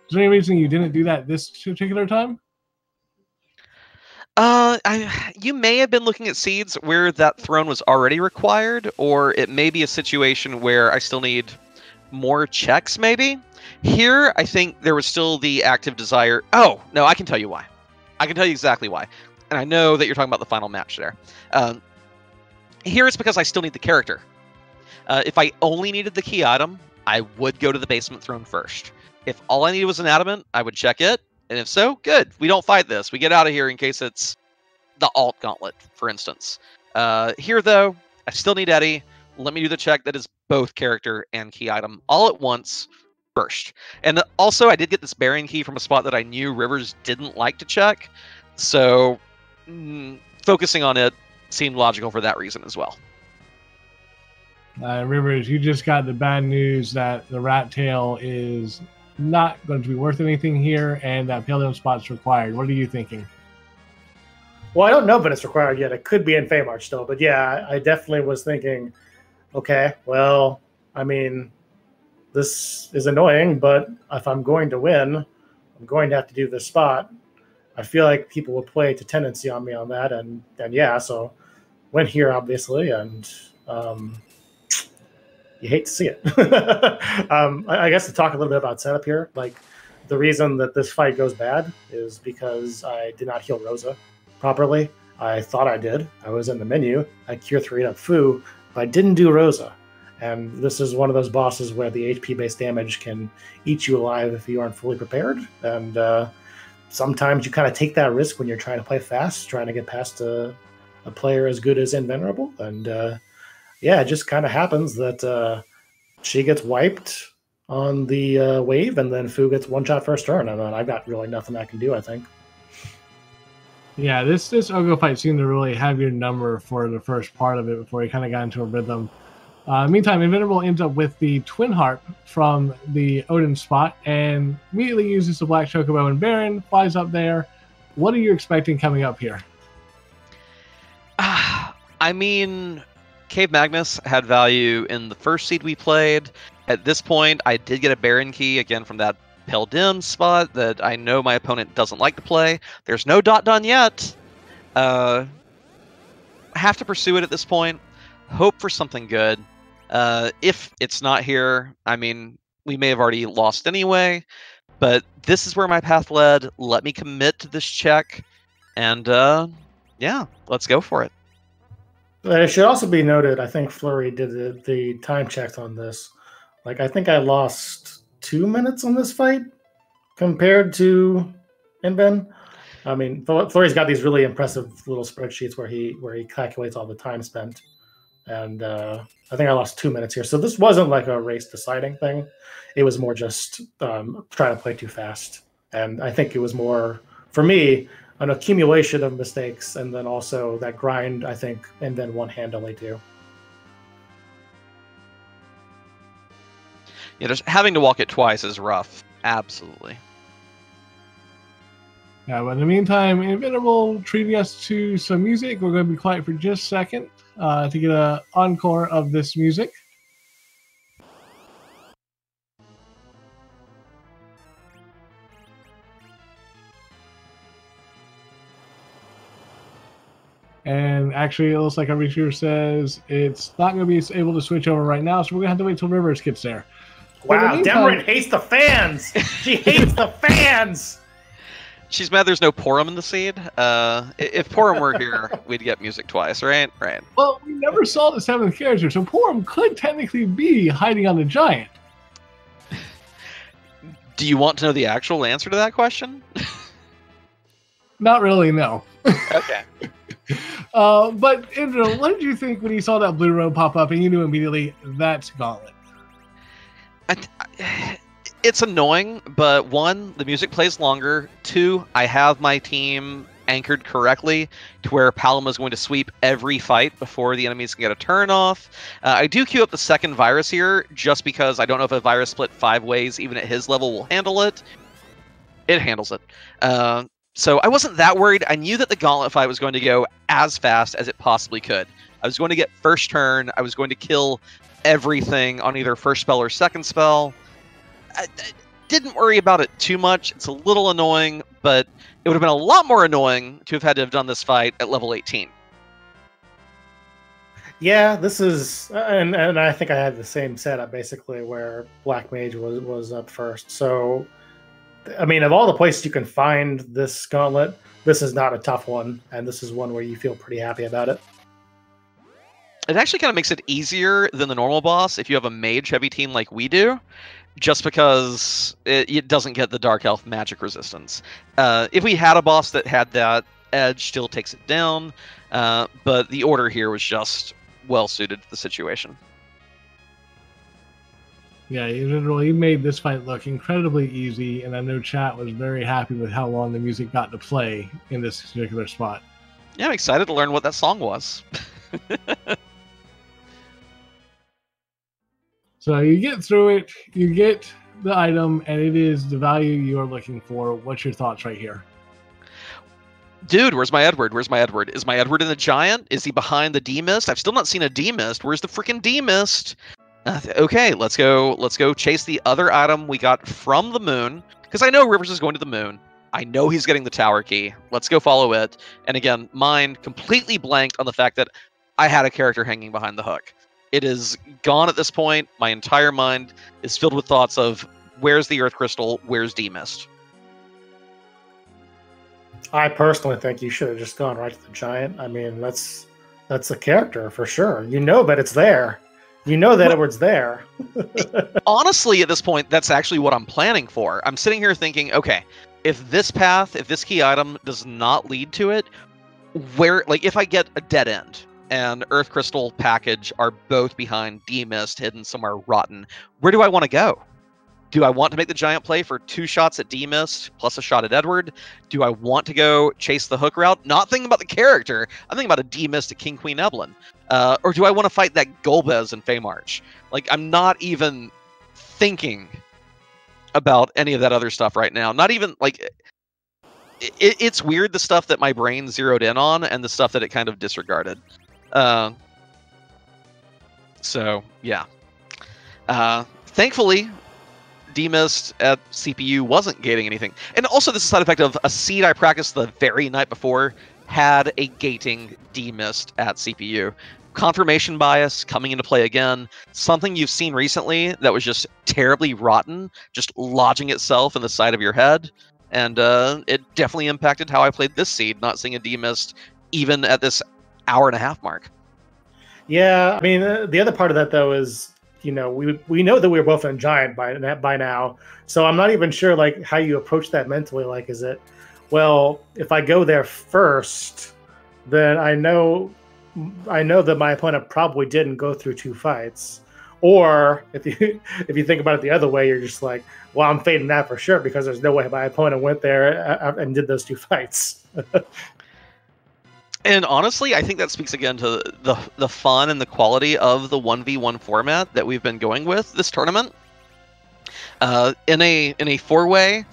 Is there any reason you didn't do that this particular time? Uh, I, you may have been looking at seeds where that throne was already required, or it may be a situation where I still need more checks, maybe. Here, I think there was still the active desire. Oh, no, I can tell you why. I can tell you exactly why. And I know that you're talking about the final match there. Um, here it's because I still need the character. Uh, if I only needed the key item, I would go to the basement throne first. If all I needed was an adamant, I would check it. And if so, good. We don't fight this. We get out of here in case it's the alt gauntlet, for instance. Uh, here, though, I still need Eddie. Let me do the check that is both character and key item all at once first. And also, I did get this Baron key from a spot that I knew Rivers didn't like to check. So mm, focusing on it seemed logical for that reason as well. Uh, Rivers, you just got the bad news that the rat tail is not going to be worth anything here and that Pale spot's required. What are you thinking? Well, I don't know if it's required yet. It could be in Feymarch still, but yeah, I definitely was thinking, okay, well, I mean, this is annoying, but if I'm going to win, I'm going to have to do this spot. I feel like people will play to tendency on me on that, and and yeah, so went here obviously, and um, you hate to see it. um, I, I guess to talk a little bit about setup here, like the reason that this fight goes bad is because I did not heal Rosa properly. I thought I did. I was in the menu. I cure three up Fu, but I didn't do Rosa. And this is one of those bosses where the HP based damage can eat you alive if you aren't fully prepared. And uh, sometimes you kind of take that risk when you're trying to play fast, trying to get past a, a player as good as Invenerable. And uh, yeah, it just kind of happens that uh, she gets wiped on the uh, wave, and then Fu gets one shot first turn. And then I've got really nothing I can do, I think. Yeah, this this Ogo fight seemed to really have your number for the first part of it before he kind of got into a rhythm. Uh, meantime, Invincible ends up with the Twin Harp from the Odin spot and immediately uses the Black Chocobo and Baron, flies up there. What are you expecting coming up here? Uh, I mean, Cave Magnus had value in the first seed we played. At this point, I did get a Baron key again from that Pale Dim spot that I know my opponent doesn't like to play. There's no dot done yet. Uh, have to pursue it at this point. Hope for something good. Uh, if it's not here, I mean, we may have already lost anyway, but this is where my path led. Let me commit to this check, and uh, yeah, let's go for it. It should also be noted, I think Flurry did the, the time checks on this. Like, I think I lost two minutes on this fight compared to Inven. I mean, Flurry's got these really impressive little spreadsheets where he where he calculates all the time spent and uh, I think I lost two minutes here. So this wasn't like a race deciding thing. It was more just um, trying to play too fast, and I think it was more for me an accumulation of mistakes, and then also that grind. I think, and then one handily too. Yeah, just having to walk it twice is rough. Absolutely. Yeah, but in the meantime, Invincible treating us to some music. We're going to be quiet for just a second uh, to get an encore of this music. And actually, it looks like our viewer says it's not going to be able to switch over right now, so we're going to have to wait till Rivers gets there. Wow, meantime- Demerit hates the fans. She hates the fans. She's mad there's no Porom in the seed. Uh, if Porom were here, we'd get music twice, right? Right. Well, we never saw the seventh character, so Porom could technically be hiding on the giant. Do you want to know the actual answer to that question? Not really, no. Okay. Uh, but Indra, what did you think when you saw that blue robe pop up and you knew immediately that's Gauntlet? I, I- it's annoying, but one, the music plays longer. Two, I have my team anchored correctly to where Palama's going to sweep every fight before the enemies can get a turn off. Uh, I do queue up the second virus here just because I don't know if a virus split five ways, even at his level, will handle it. It handles it. Uh, so I wasn't that worried. I knew that the gauntlet fight was going to go as fast as it possibly could. I was going to get first turn. I was going to kill everything on either first spell or second spell. I, I didn't worry about it too much. It's a little annoying, but it would have been a lot more annoying to have had to have done this fight at level 18. Yeah, this is, uh, and and I think I had the same setup basically, where Black Mage was was up first. So, I mean, of all the places you can find this gauntlet, this is not a tough one, and this is one where you feel pretty happy about it. It actually kind of makes it easier than the normal boss if you have a mage heavy team like we do, just because it, it doesn't get the Dark Elf magic resistance. Uh, if we had a boss that had that, Edge still takes it down, uh, but the order here was just well suited to the situation. Yeah, you made this fight look incredibly easy, and I know chat was very happy with how long the music got to play in this particular spot. Yeah, I'm excited to learn what that song was. So you get through it, you get the item, and it is the value you are looking for. What's your thoughts right here? Dude, where's my Edward? Where's my Edward? Is my Edward in the giant? Is he behind the D mist? I've still not seen a D mist. Where's the freaking D mist? Uh, okay, let's go. Let's go chase the other item we got from the moon. Because I know Rivers is going to the moon. I know he's getting the tower key. Let's go follow it. And again, mind completely blanked on the fact that I had a character hanging behind the hook. It is gone at this point. My entire mind is filled with thoughts of where's the Earth Crystal? Where's D mist? I personally think you should have just gone right to the giant. I mean, that's that's a character for sure. You know that it's there. You know that Edward's there. honestly at this point that's actually what i'm planning for i'm sitting here thinking okay if this path if this key item does not lead to it where like if i get a dead end and earth crystal package are both behind d-mist hidden somewhere rotten where do i want to go do i want to make the giant play for two shots at d-mist plus a shot at edward do i want to go chase the hook route not thinking about the character i'm thinking about a d-mist at king queen Eblan uh, or do i want to fight that golbez in Feymarch? like i'm not even thinking about any of that other stuff right now. Not even like it, it's weird the stuff that my brain zeroed in on and the stuff that it kind of disregarded. Uh, so yeah. Uh, thankfully, Demist at CPU wasn't gating anything, and also this is a side effect of a seed I practiced the very night before had a gating Demist at CPU confirmation bias coming into play again something you've seen recently that was just terribly rotten just lodging itself in the side of your head and uh, it definitely impacted how i played this seed not seeing a demist even at this hour and a half mark Yeah, I mean, uh, the other part of that though is, you know, we we know that we were both in giant by by now, so I'm not even sure like how you approach that mentally. Like, is it, well, if I go there first, then I know, I know that my opponent probably didn't go through two fights. Or if you if you think about it the other way, you're just like, well, I'm fading that for sure because there's no way my opponent went there uh, and did those two fights. And honestly, I think that speaks again to the the fun and the quality of the one v one format that we've been going with this tournament. Uh, in a in a four way,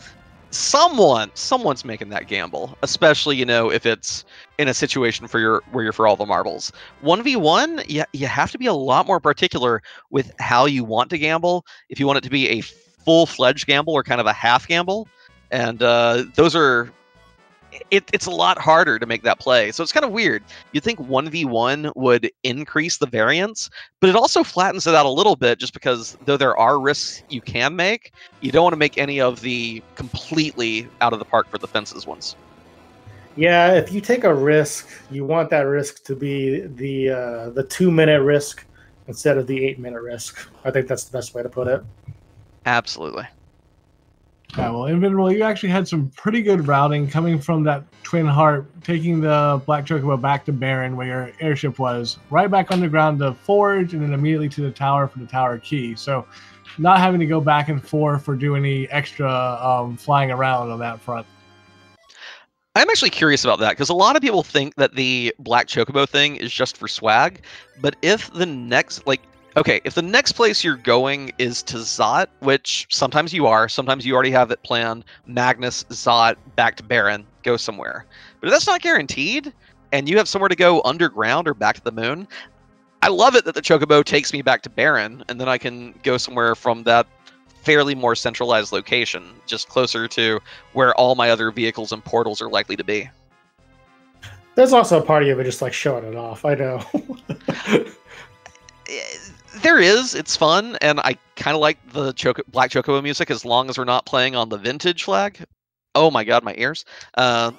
someone someone's making that gamble, especially you know if it's in a situation for your where you're for all the marbles. One v one, you you have to be a lot more particular with how you want to gamble. If you want it to be a full fledged gamble or kind of a half gamble, and uh, those are it, it's a lot harder to make that play. So it's kind of weird. You'd think 1v1 would increase the variance, but it also flattens it out a little bit just because though there are risks you can make, you don't want to make any of the completely out of the park for the fences ones. Yeah, if you take a risk, you want that risk to be the uh, the two minute risk instead of the eight minute risk. I think that's the best way to put it. Absolutely. Yeah, well, Invenerable, you actually had some pretty good routing coming from that Twin Harp, taking the Black Chocobo back to Baron, where your airship was, right back underground to Forge, and then immediately to the tower for the tower key. So, not having to go back and forth or do any extra um, flying around on that front. I'm actually curious about that because a lot of people think that the Black Chocobo thing is just for swag. But if the next, like, okay, if the next place you're going is to Zot, which sometimes you are, sometimes you already have it planned, Magnus, Zot, back to Baron, go somewhere. But if that's not guaranteed, and you have somewhere to go underground or back to the moon, I love it that the Chocobo takes me back to Baron, and then I can go somewhere from that fairly more centralized location, just closer to where all my other vehicles and portals are likely to be. There's also a part of it just like showing it off. I know. there is. It's fun, and I kind of like the Choco- Black Chocobo music as long as we're not playing on the vintage flag. Oh my god, my ears. Uh,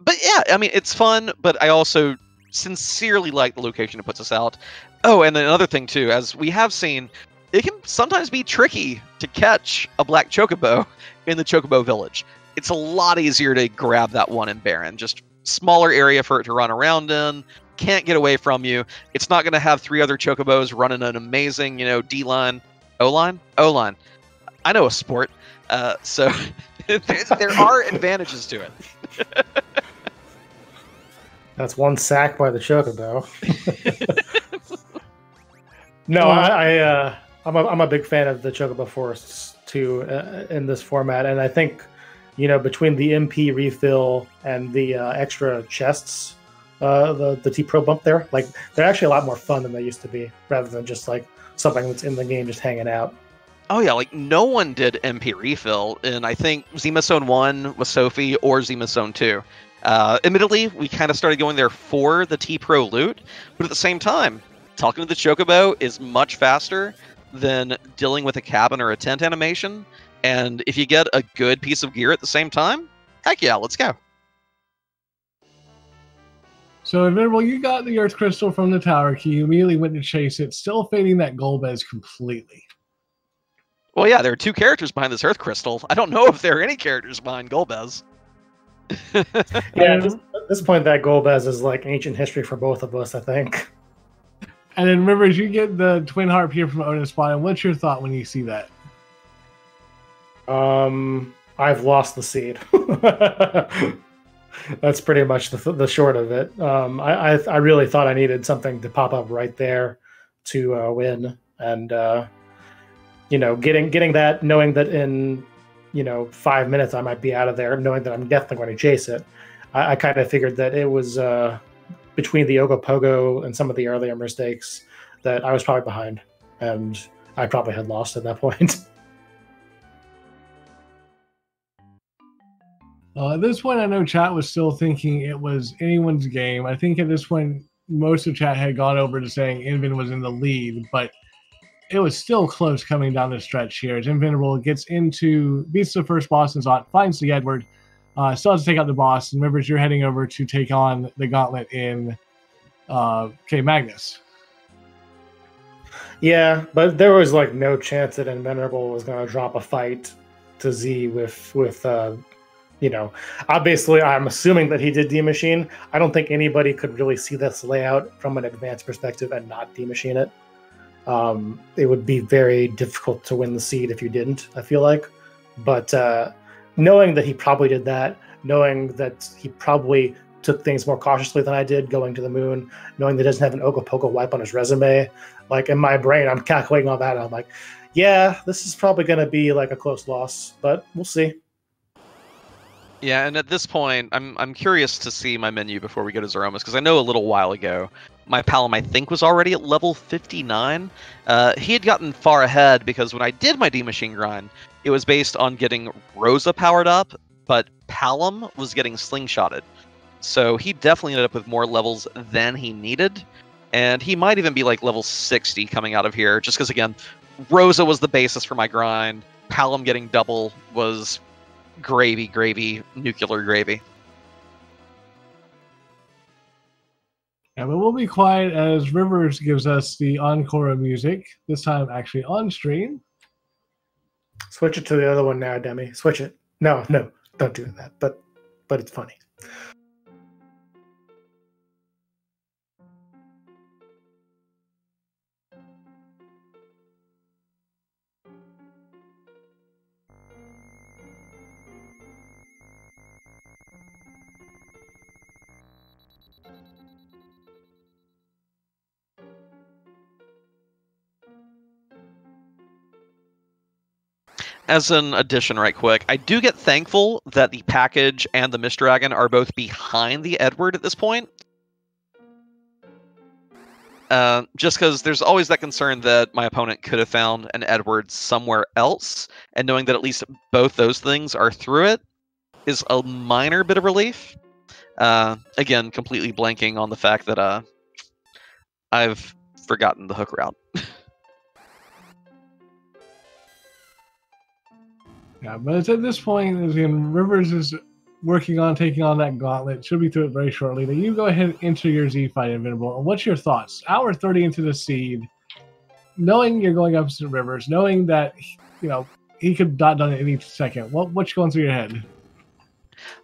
but yeah, I mean, it's fun, but I also sincerely like the location it puts us out. Oh, and another thing too, as we have seen, it can sometimes be tricky to catch a black chocobo in the chocobo village. It's a lot easier to grab that one in Baron. Just smaller area for it to run around in. Can't get away from you. It's not going to have three other chocobos running an amazing, you know, D line, O line, O line. I know a sport, uh, so there, there are advantages to it. That's one sack by the chocobo. no, I, I uh, I'm a, I'm a big fan of the Chocobo Forests too uh, in this format, and I think you know between the MP refill and the uh, extra chests, uh, the the T Pro bump there, like they're actually a lot more fun than they used to be, rather than just like something that's in the game just hanging out. Oh yeah, like no one did MP refill, and I think Zenith Zone One was Sophie or Zenith Zone Two. Uh, admittedly, we kind of started going there for the T Pro loot, but at the same time, talking to the Chocobo is much faster than dealing with a cabin or a tent animation. And if you get a good piece of gear at the same time, heck yeah, let's go. So, Invenerable, you got the Earth Crystal from the Tower Key. You immediately went to chase it, still fading that Golbez completely. Well, yeah, there are two characters behind this Earth Crystal. I don't know if there are any characters behind Golbez. yeah, at this, at this point, that Golbez is like ancient history for both of us, I think. And then remember, as you get the twin harp here from Odin Spawn, what's your thought when you see that? Um, I've lost the seed. That's pretty much the, the short of it. Um, I, I, I really thought I needed something to pop up right there to uh, win, and uh, you know, getting getting that, knowing that in you know five minutes I might be out of there, knowing that I'm definitely going to chase it. I, I kind of figured that it was uh, between the Ogopogo and some of the earlier mistakes that I was probably behind, and I probably had lost at that point. Uh, at this point, I know chat was still thinking it was anyone's game. I think at this point, most of chat had gone over to saying Inven was in the lead, but it was still close coming down the stretch here. As Invenerable gets into, beats the first boss and Zot, finds the Edward, uh, still has to take out the boss. And remember, you're heading over to take on the gauntlet in uh, Cave Magnus. Yeah, but there was like no chance that Invenerable was going to drop a fight to Z with with uh, you know. Obviously, I'm assuming that he did D machine. I don't think anybody could really see this layout from an advanced perspective and not D machine it. Um, it would be very difficult to win the seed if you didn't. I feel like, but uh, knowing that he probably did that, knowing that he probably took things more cautiously than I did going to the moon, knowing that he doesn't have an Ogopogo wipe on his resume. Like in my brain, I'm calculating all that. I'm like, yeah, this is probably going to be like a close loss, but we'll see. Yeah, and at this point, I'm I'm curious to see my menu before we go to Zeromus because I know a little while ago my Palom I think was already at level 59. Uh, he had gotten far ahead because when I did my D machine grind, it was based on getting Rosa powered up but Palom was getting slingshotted. So he definitely ended up with more levels than he needed. And he might even be like level 60 coming out of here, just because, again, Rosa was the basis for my grind. Palom getting double was gravy, gravy, nuclear gravy. Yeah, but we'll be quiet as Rivers gives us the encore of music, this time actually on stream. Switch it to the other one now, Demi. Switch it. No, no, don't do that. But but it's funny. As an addition, right quick, I do get thankful that the package and the Mist Dragon are both behind the Edward at this point. Uh, just because there's always that concern that my opponent could have found an Edward somewhere else, and knowing that at least both those things are through it is a minor bit of relief. Uh, again, completely blanking on the fact that uh, I've forgotten the hook route. Yeah, but it's at this point, as in Rivers is working on taking on that gauntlet. Should be through it very shortly. Then you go ahead and enter your Z fight Invenerable. And what's your thoughts? Hour 30 into the seed, knowing you're going up to Rivers, knowing that, you know, he could dot done it any second. What What's going through your head?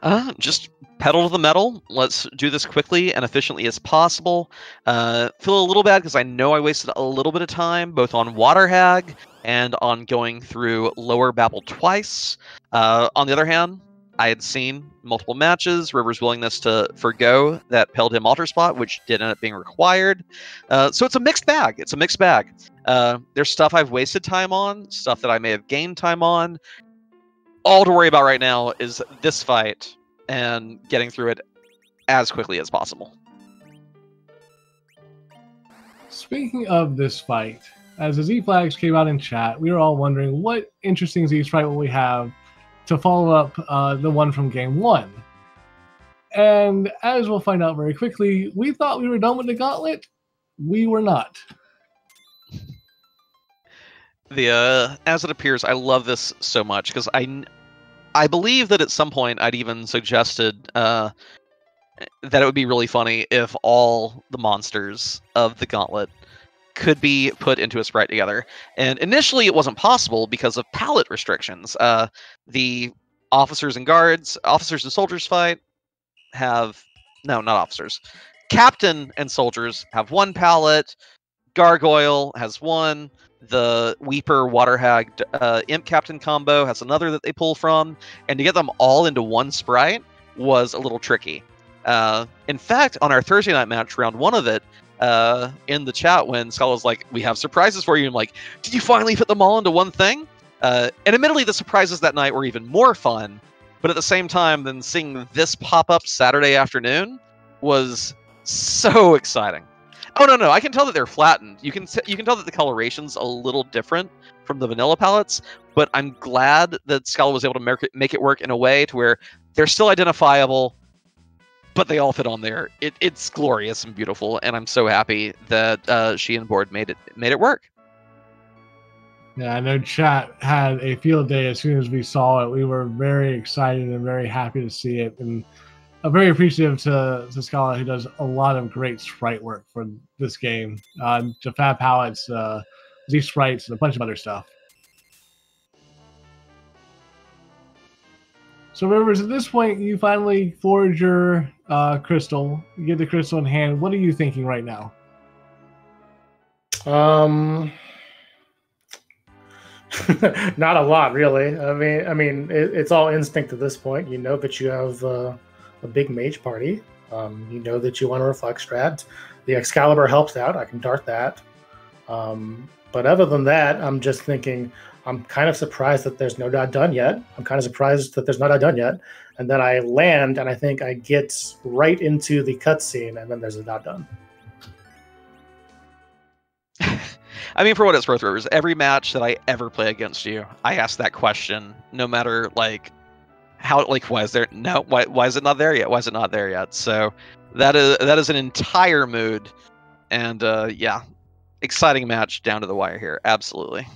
Uh, just pedal to the metal. Let's do this quickly and efficiently as possible. Uh, feel a little bad because I know I wasted a little bit of time both on Water Hag and on going through Lower Babel twice. Uh, on the other hand, I had seen multiple matches, River's willingness to forego that PaleDim altar spot, which did end up being required. Uh, so it's a mixed bag. It's a mixed bag. Uh, there's stuff I've wasted time on, stuff that I may have gained time on. All to worry about right now is this fight and getting through it as quickly as possible. Speaking of this fight, as the Z flags came out in chat, we were all wondering what interesting Z fight will we have to follow up uh, the one from game one. And as we'll find out very quickly, we thought we were done with the gauntlet. We were not. The uh, as it appears, I love this so much because I, I believe that at some point I'd even suggested uh, that it would be really funny if all the monsters of the gauntlet could be put into a sprite together. And initially, it wasn't possible because of palette restrictions. Uh, the officers and guards, officers and soldiers fight have no, not officers. Captain and soldiers have one palette. Gargoyle has one. The Weeper Water Hag uh, Imp Captain combo has another that they pull from, and to get them all into one sprite was a little tricky. Uh, in fact, on our Thursday night match, round one of it, uh, in the chat when Scala was like, "We have surprises for you." I'm like, "Did you finally fit them all into one thing?" Uh, and admittedly, the surprises that night were even more fun. But at the same time, then seeing this pop up Saturday afternoon was so exciting. Oh no, no, I can tell that they're flattened. You can you can tell that the coloration's a little different from the vanilla palettes, but I'm glad that Scala was able to make it, make it work in a way to where they're still identifiable but they all fit on there. It, it's glorious and beautiful, and I'm so happy that uh, she and board made it made it work. Yeah, I know chat had a field day as soon as we saw it. We were very excited and very happy to see it, and I'm very appreciative to, to Scala who does a lot of great sprite work for this game. Uh, to Fab Palettes, uh, Z sprites, and a bunch of other stuff. So, Rivers, at this point, you finally forge your uh, crystal. You get the crystal in hand. What are you thinking right now? Um, not a lot, really. I mean, I mean, it, it's all instinct at this point. You know that you have uh, a big mage party. Um, you know that you want to reflect strat. The Excalibur helps out. I can dart that. Um, but other than that, I'm just thinking I'm kind of surprised that there's no dot done yet. I'm kind of surprised that there's no dot done yet. And then I land and I think I get right into the cutscene and then there's a dot done. I mean, for what it's worth, Rivers, every match that I ever play against you, I ask that question, no matter like how like why is there no why why is it not there yet? Why is it not there yet? So that is that is an entire mood, and uh, yeah, exciting match down to the wire here. Absolutely.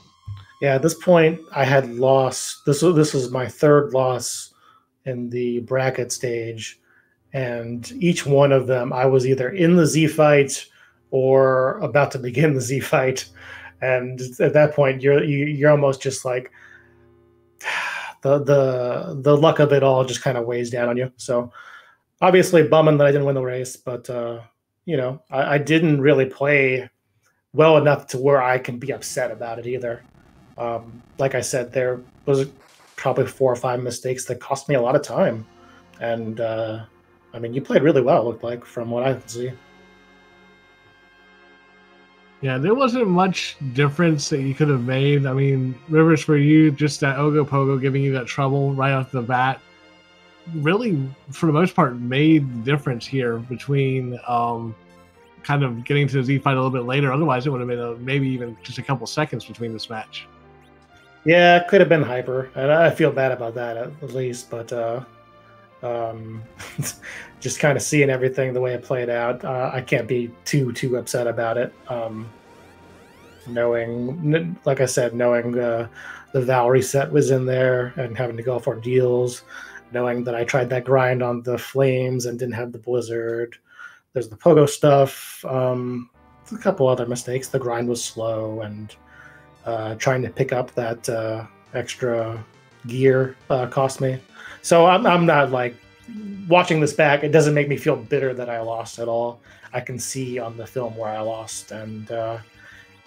Yeah, at this point, I had lost. This this was my third loss in the bracket stage, and each one of them, I was either in the Z fight or about to begin the Z fight, and at that point, you're you, you're almost just like the the the luck of it all just kind of weighs down on you. So obviously, bumming that I didn't win the race, but uh, you know, I, I didn't really play well enough to where I can be upset about it either. Um, like I said, there was probably four or five mistakes that cost me a lot of time. And uh, I mean, you played really well, it looked like, from what I can see. Yeah, there wasn't much difference that you could have made. I mean, Rivers for you, just that Ogopogo giving you that trouble right off the bat, really, for the most part, made the difference here between um, kind of getting to the Z fight a little bit later. Otherwise, it would have been a, maybe even just a couple seconds between this match. Yeah, it could have been hyper, and I feel bad about that at least. But uh, um, just kind of seeing everything the way it played out, uh, I can't be too too upset about it. Um, knowing, like I said, knowing uh, the Val set was in there and having to go for deals, knowing that I tried that grind on the flames and didn't have the blizzard. There's the pogo stuff. Um, a couple other mistakes. The grind was slow and uh, trying to pick up that uh, extra gear uh, cost me. So I'm, I'm not like watching this back. It doesn't make me feel bitter that I lost at all. I can see on the film where I lost, and uh,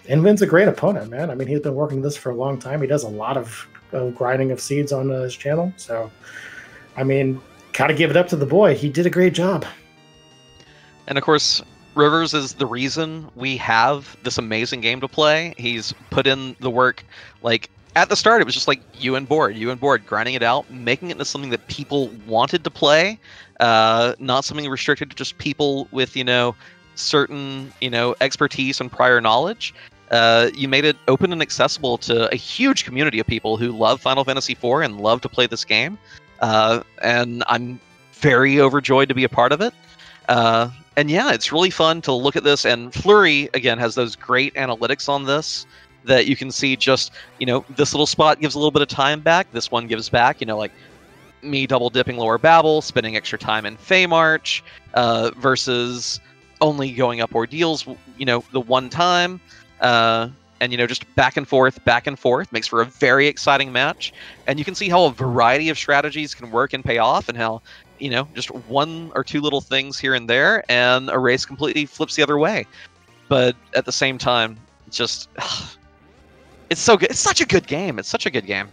Inven's a great opponent, man. I mean, he's been working this for a long time. He does a lot of grinding of seeds on uh, his channel. So, I mean, gotta give it up to the boy. He did a great job. And of course, Rivers is the reason we have this amazing game to play. He's put in the work. Like at the start, it was just like you and board, you and board, grinding it out, making it into something that people wanted to play, uh, not something restricted to just people with you know certain you know expertise and prior knowledge. Uh, you made it open and accessible to a huge community of people who love Final Fantasy IV and love to play this game. Uh, and I'm very overjoyed to be a part of it. Uh, and yeah, it's really fun to look at this. And Flurry again has those great analytics on this that you can see. Just you know, this little spot gives a little bit of time back. This one gives back. You know, like me double dipping Lower Babel, spending extra time in Feymarch, uh, versus only going up ordeals. You know, the one time. Uh, and you know just back and forth back and forth makes for a very exciting match and you can see how a variety of strategies can work and pay off and how you know, just one or two little things here and there, and a race completely flips the other way. But at the same time, just it's so good. It's such a good game. It's such a good game.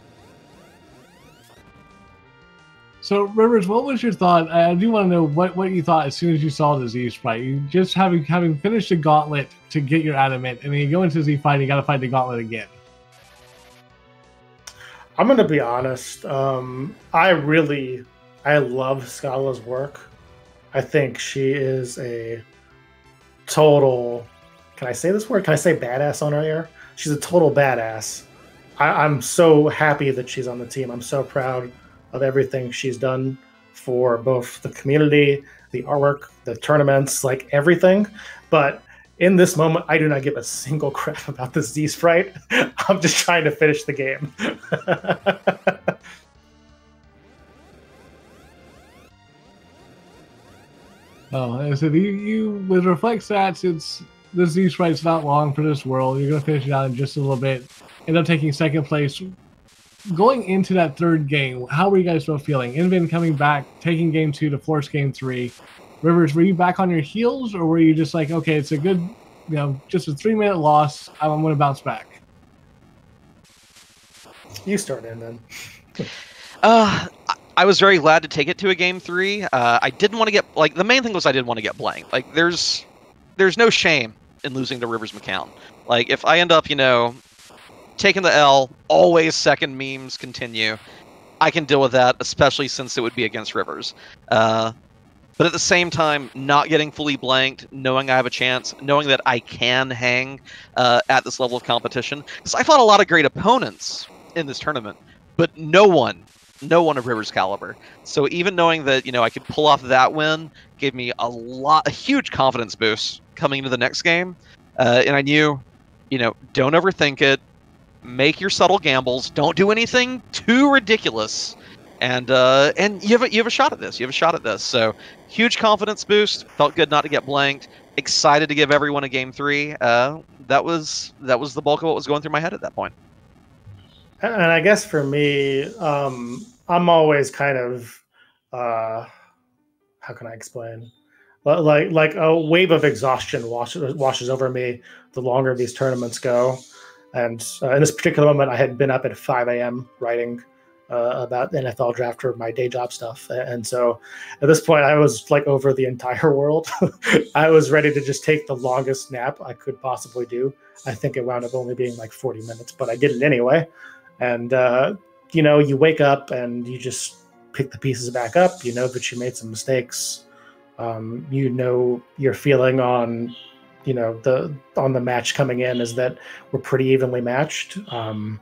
So Rivers, what was your thought? I do want to know what, what you thought as soon as you saw the Z fight. You just having having finished the gauntlet to get your adamant, and then you go into Z fight, and you got to fight the gauntlet again. I'm gonna be honest. Um, I really I love Scala's work. I think she is a total. Can I say this word? Can I say badass on her air? She's a total badass. I, am so happy that she's on the team. I'm so proud of everything she's done for both the community, the artwork, the tournaments, like everything. But in this moment, I do not give a single crap about this Z sprite. I'm just trying to finish the game. Oh, said you, you with reflect stats, it's this Z sprite's not long for this world. You're gonna finish it out in just a little bit. End up taking second place. Going into that third game, how were you guys both feeling? Inven coming back, taking game two to force game three. Rivers, were you back on your heels, or were you just like, okay, it's a good, you know, just a three minute loss. I'm gonna bounce back. You start in then. uh, I was very glad to take it to a game three. Uh, I didn't want to get like the main thing was I didn't want to get blanked. Like there's there's no shame in losing to Rivers McCown. Like if I end up, you know, taking the L, always second memes continue. I can deal with that, especially since it would be against Rivers. Uh, but at the same time, not getting fully blanked, knowing I have a chance, knowing that I can hang uh, at this level of competition. Because I fought a lot of great opponents in this tournament, but no one no one of Rivers' caliber. So even knowing that you know I could pull off that win gave me a lot, a huge confidence boost coming into the next game. Uh, and I knew, you know, don't overthink it. Make your subtle gambles. Don't do anything too ridiculous. And uh, and you have a, you have a shot at this. You have a shot at this. So huge confidence boost. Felt good not to get blanked. Excited to give everyone a game three. Uh, that was that was the bulk of what was going through my head at that point. And I guess for me, um, I'm always kind of, uh, how can I explain? Like like a wave of exhaustion washes washes over me the longer these tournaments go. And uh, in this particular moment, I had been up at 5 a.m. writing uh, about NFL draft or my day job stuff. And so at this point, I was like over the entire world. I was ready to just take the longest nap I could possibly do. I think it wound up only being like 40 minutes, but I did it anyway. And, uh, you know, you wake up and you just pick the pieces back up. You know that you made some mistakes. Um, you know your feeling on, you know, the on the match coming in is that we're pretty evenly matched. Um,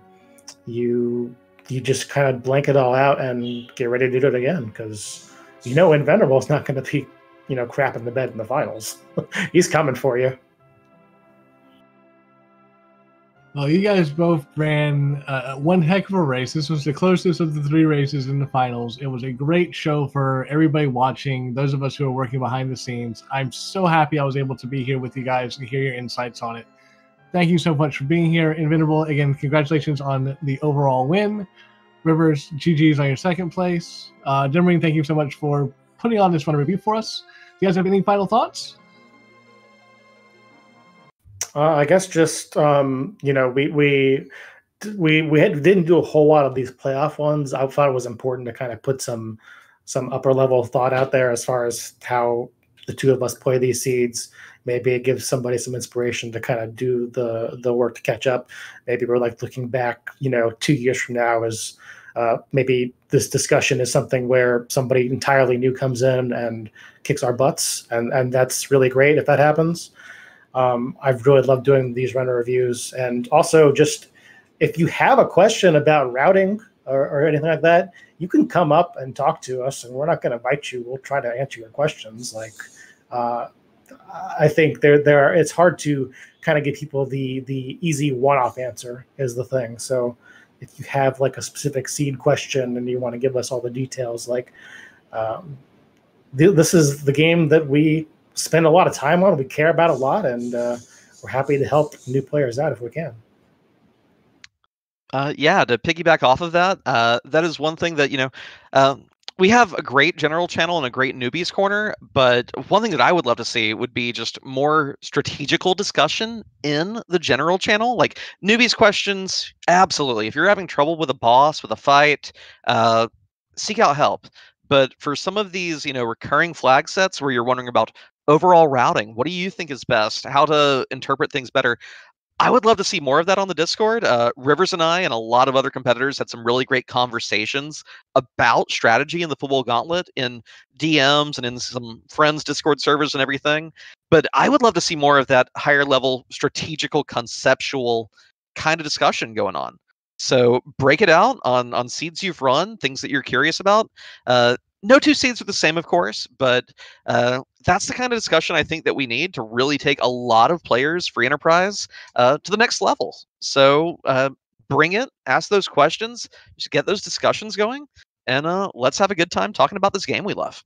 you you just kind of blank it all out and get ready to do it again because you know Invenerable is not going to be, you know, crap in the bed in the finals. He's coming for you. Well, you guys both ran uh, one heck of a race. This was the closest of the three races in the finals. It was a great show for everybody watching, those of us who are working behind the scenes. I'm so happy I was able to be here with you guys and hear your insights on it. Thank you so much for being here. Invenerable, again, congratulations on the overall win. Rivers, GG's on your second place. Uh, thank you so much for putting on this fun review for us. Do you guys have any final thoughts? Uh, I guess just um, you know we we we we had, didn't do a whole lot of these playoff ones. I thought it was important to kind of put some some upper level thought out there as far as how the two of us play these seeds. Maybe it gives somebody some inspiration to kind of do the the work to catch up. Maybe we're like looking back, you know, two years from now is uh, maybe this discussion is something where somebody entirely new comes in and kicks our butts, and and that's really great if that happens. Um, I've really loved doing these runner reviews. And also, just if you have a question about routing or, or anything like that, you can come up and talk to us, and we're not going to bite you. We'll try to answer your questions. Like, uh, I think there there are, it's hard to kind of give people the the easy one off answer is the thing. So if you have like a specific seed question and you want to give us all the details, like um, th- this is the game that we spend a lot of time on, we care about a lot, and uh, we're happy to help new players out if we can. Uh, yeah, to piggyback off of that, uh, that is one thing that you know. Um, we have a great general channel and a great newbies corner, but one thing that I would love to see would be just more strategical discussion in the general channel. Like newbies questions, absolutely. If you're having trouble with a boss, with a fight, uh, seek out help. But for some of these, you know, recurring flag sets where you're wondering about overall routing. What do you think is best? How to interpret things better? I would love to see more of that on the Discord. Uh, Rivers and I and a lot of other competitors had some really great conversations about strategy in the Fabul gauntlet in DMs and in some friends' Discord servers and everything. But I would love to see more of that higher level strategical conceptual kind of discussion going on. So break it out on on seeds you've run, things that you're curious about. Uh, no two seeds are the same, of course, but uh, that's the kind of discussion I think that we need to really take a lot of players free enterprise uh, to the next level. So uh, bring it, ask those questions, just get those discussions going, and uh, let's have a good time talking about this game we love.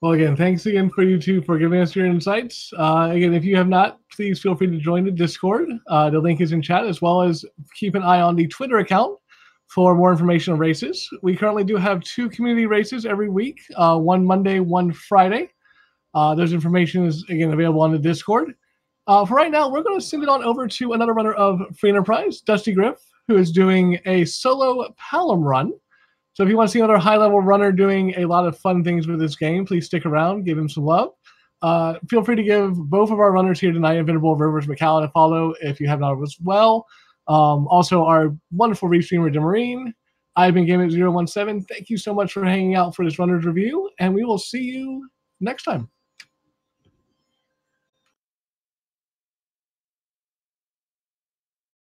Well, again, thanks again for you two for giving us your insights. Uh, again, if you have not, please feel free to join the Discord. Uh, the link is in chat, as well as keep an eye on the Twitter account for more information on races. We currently do have two community races every week, uh, one Monday, one Friday. Uh, those information is again available on the Discord. Uh, for right now, we're going to send it on over to another runner of Free Enterprise, Dusty Griff, who is doing a solo Palom run. So if you want to see another high-level runner doing a lot of fun things with this game, please stick around, give him some love. Uh, feel free to give both of our runners here tonight, Invenerable Rivers McCown, a follow if you have not as well. Um, also, our wonderful restreamer, Demarine. I've been Gambit017. Thank you so much for hanging out for this runner's review, and we will see you next time.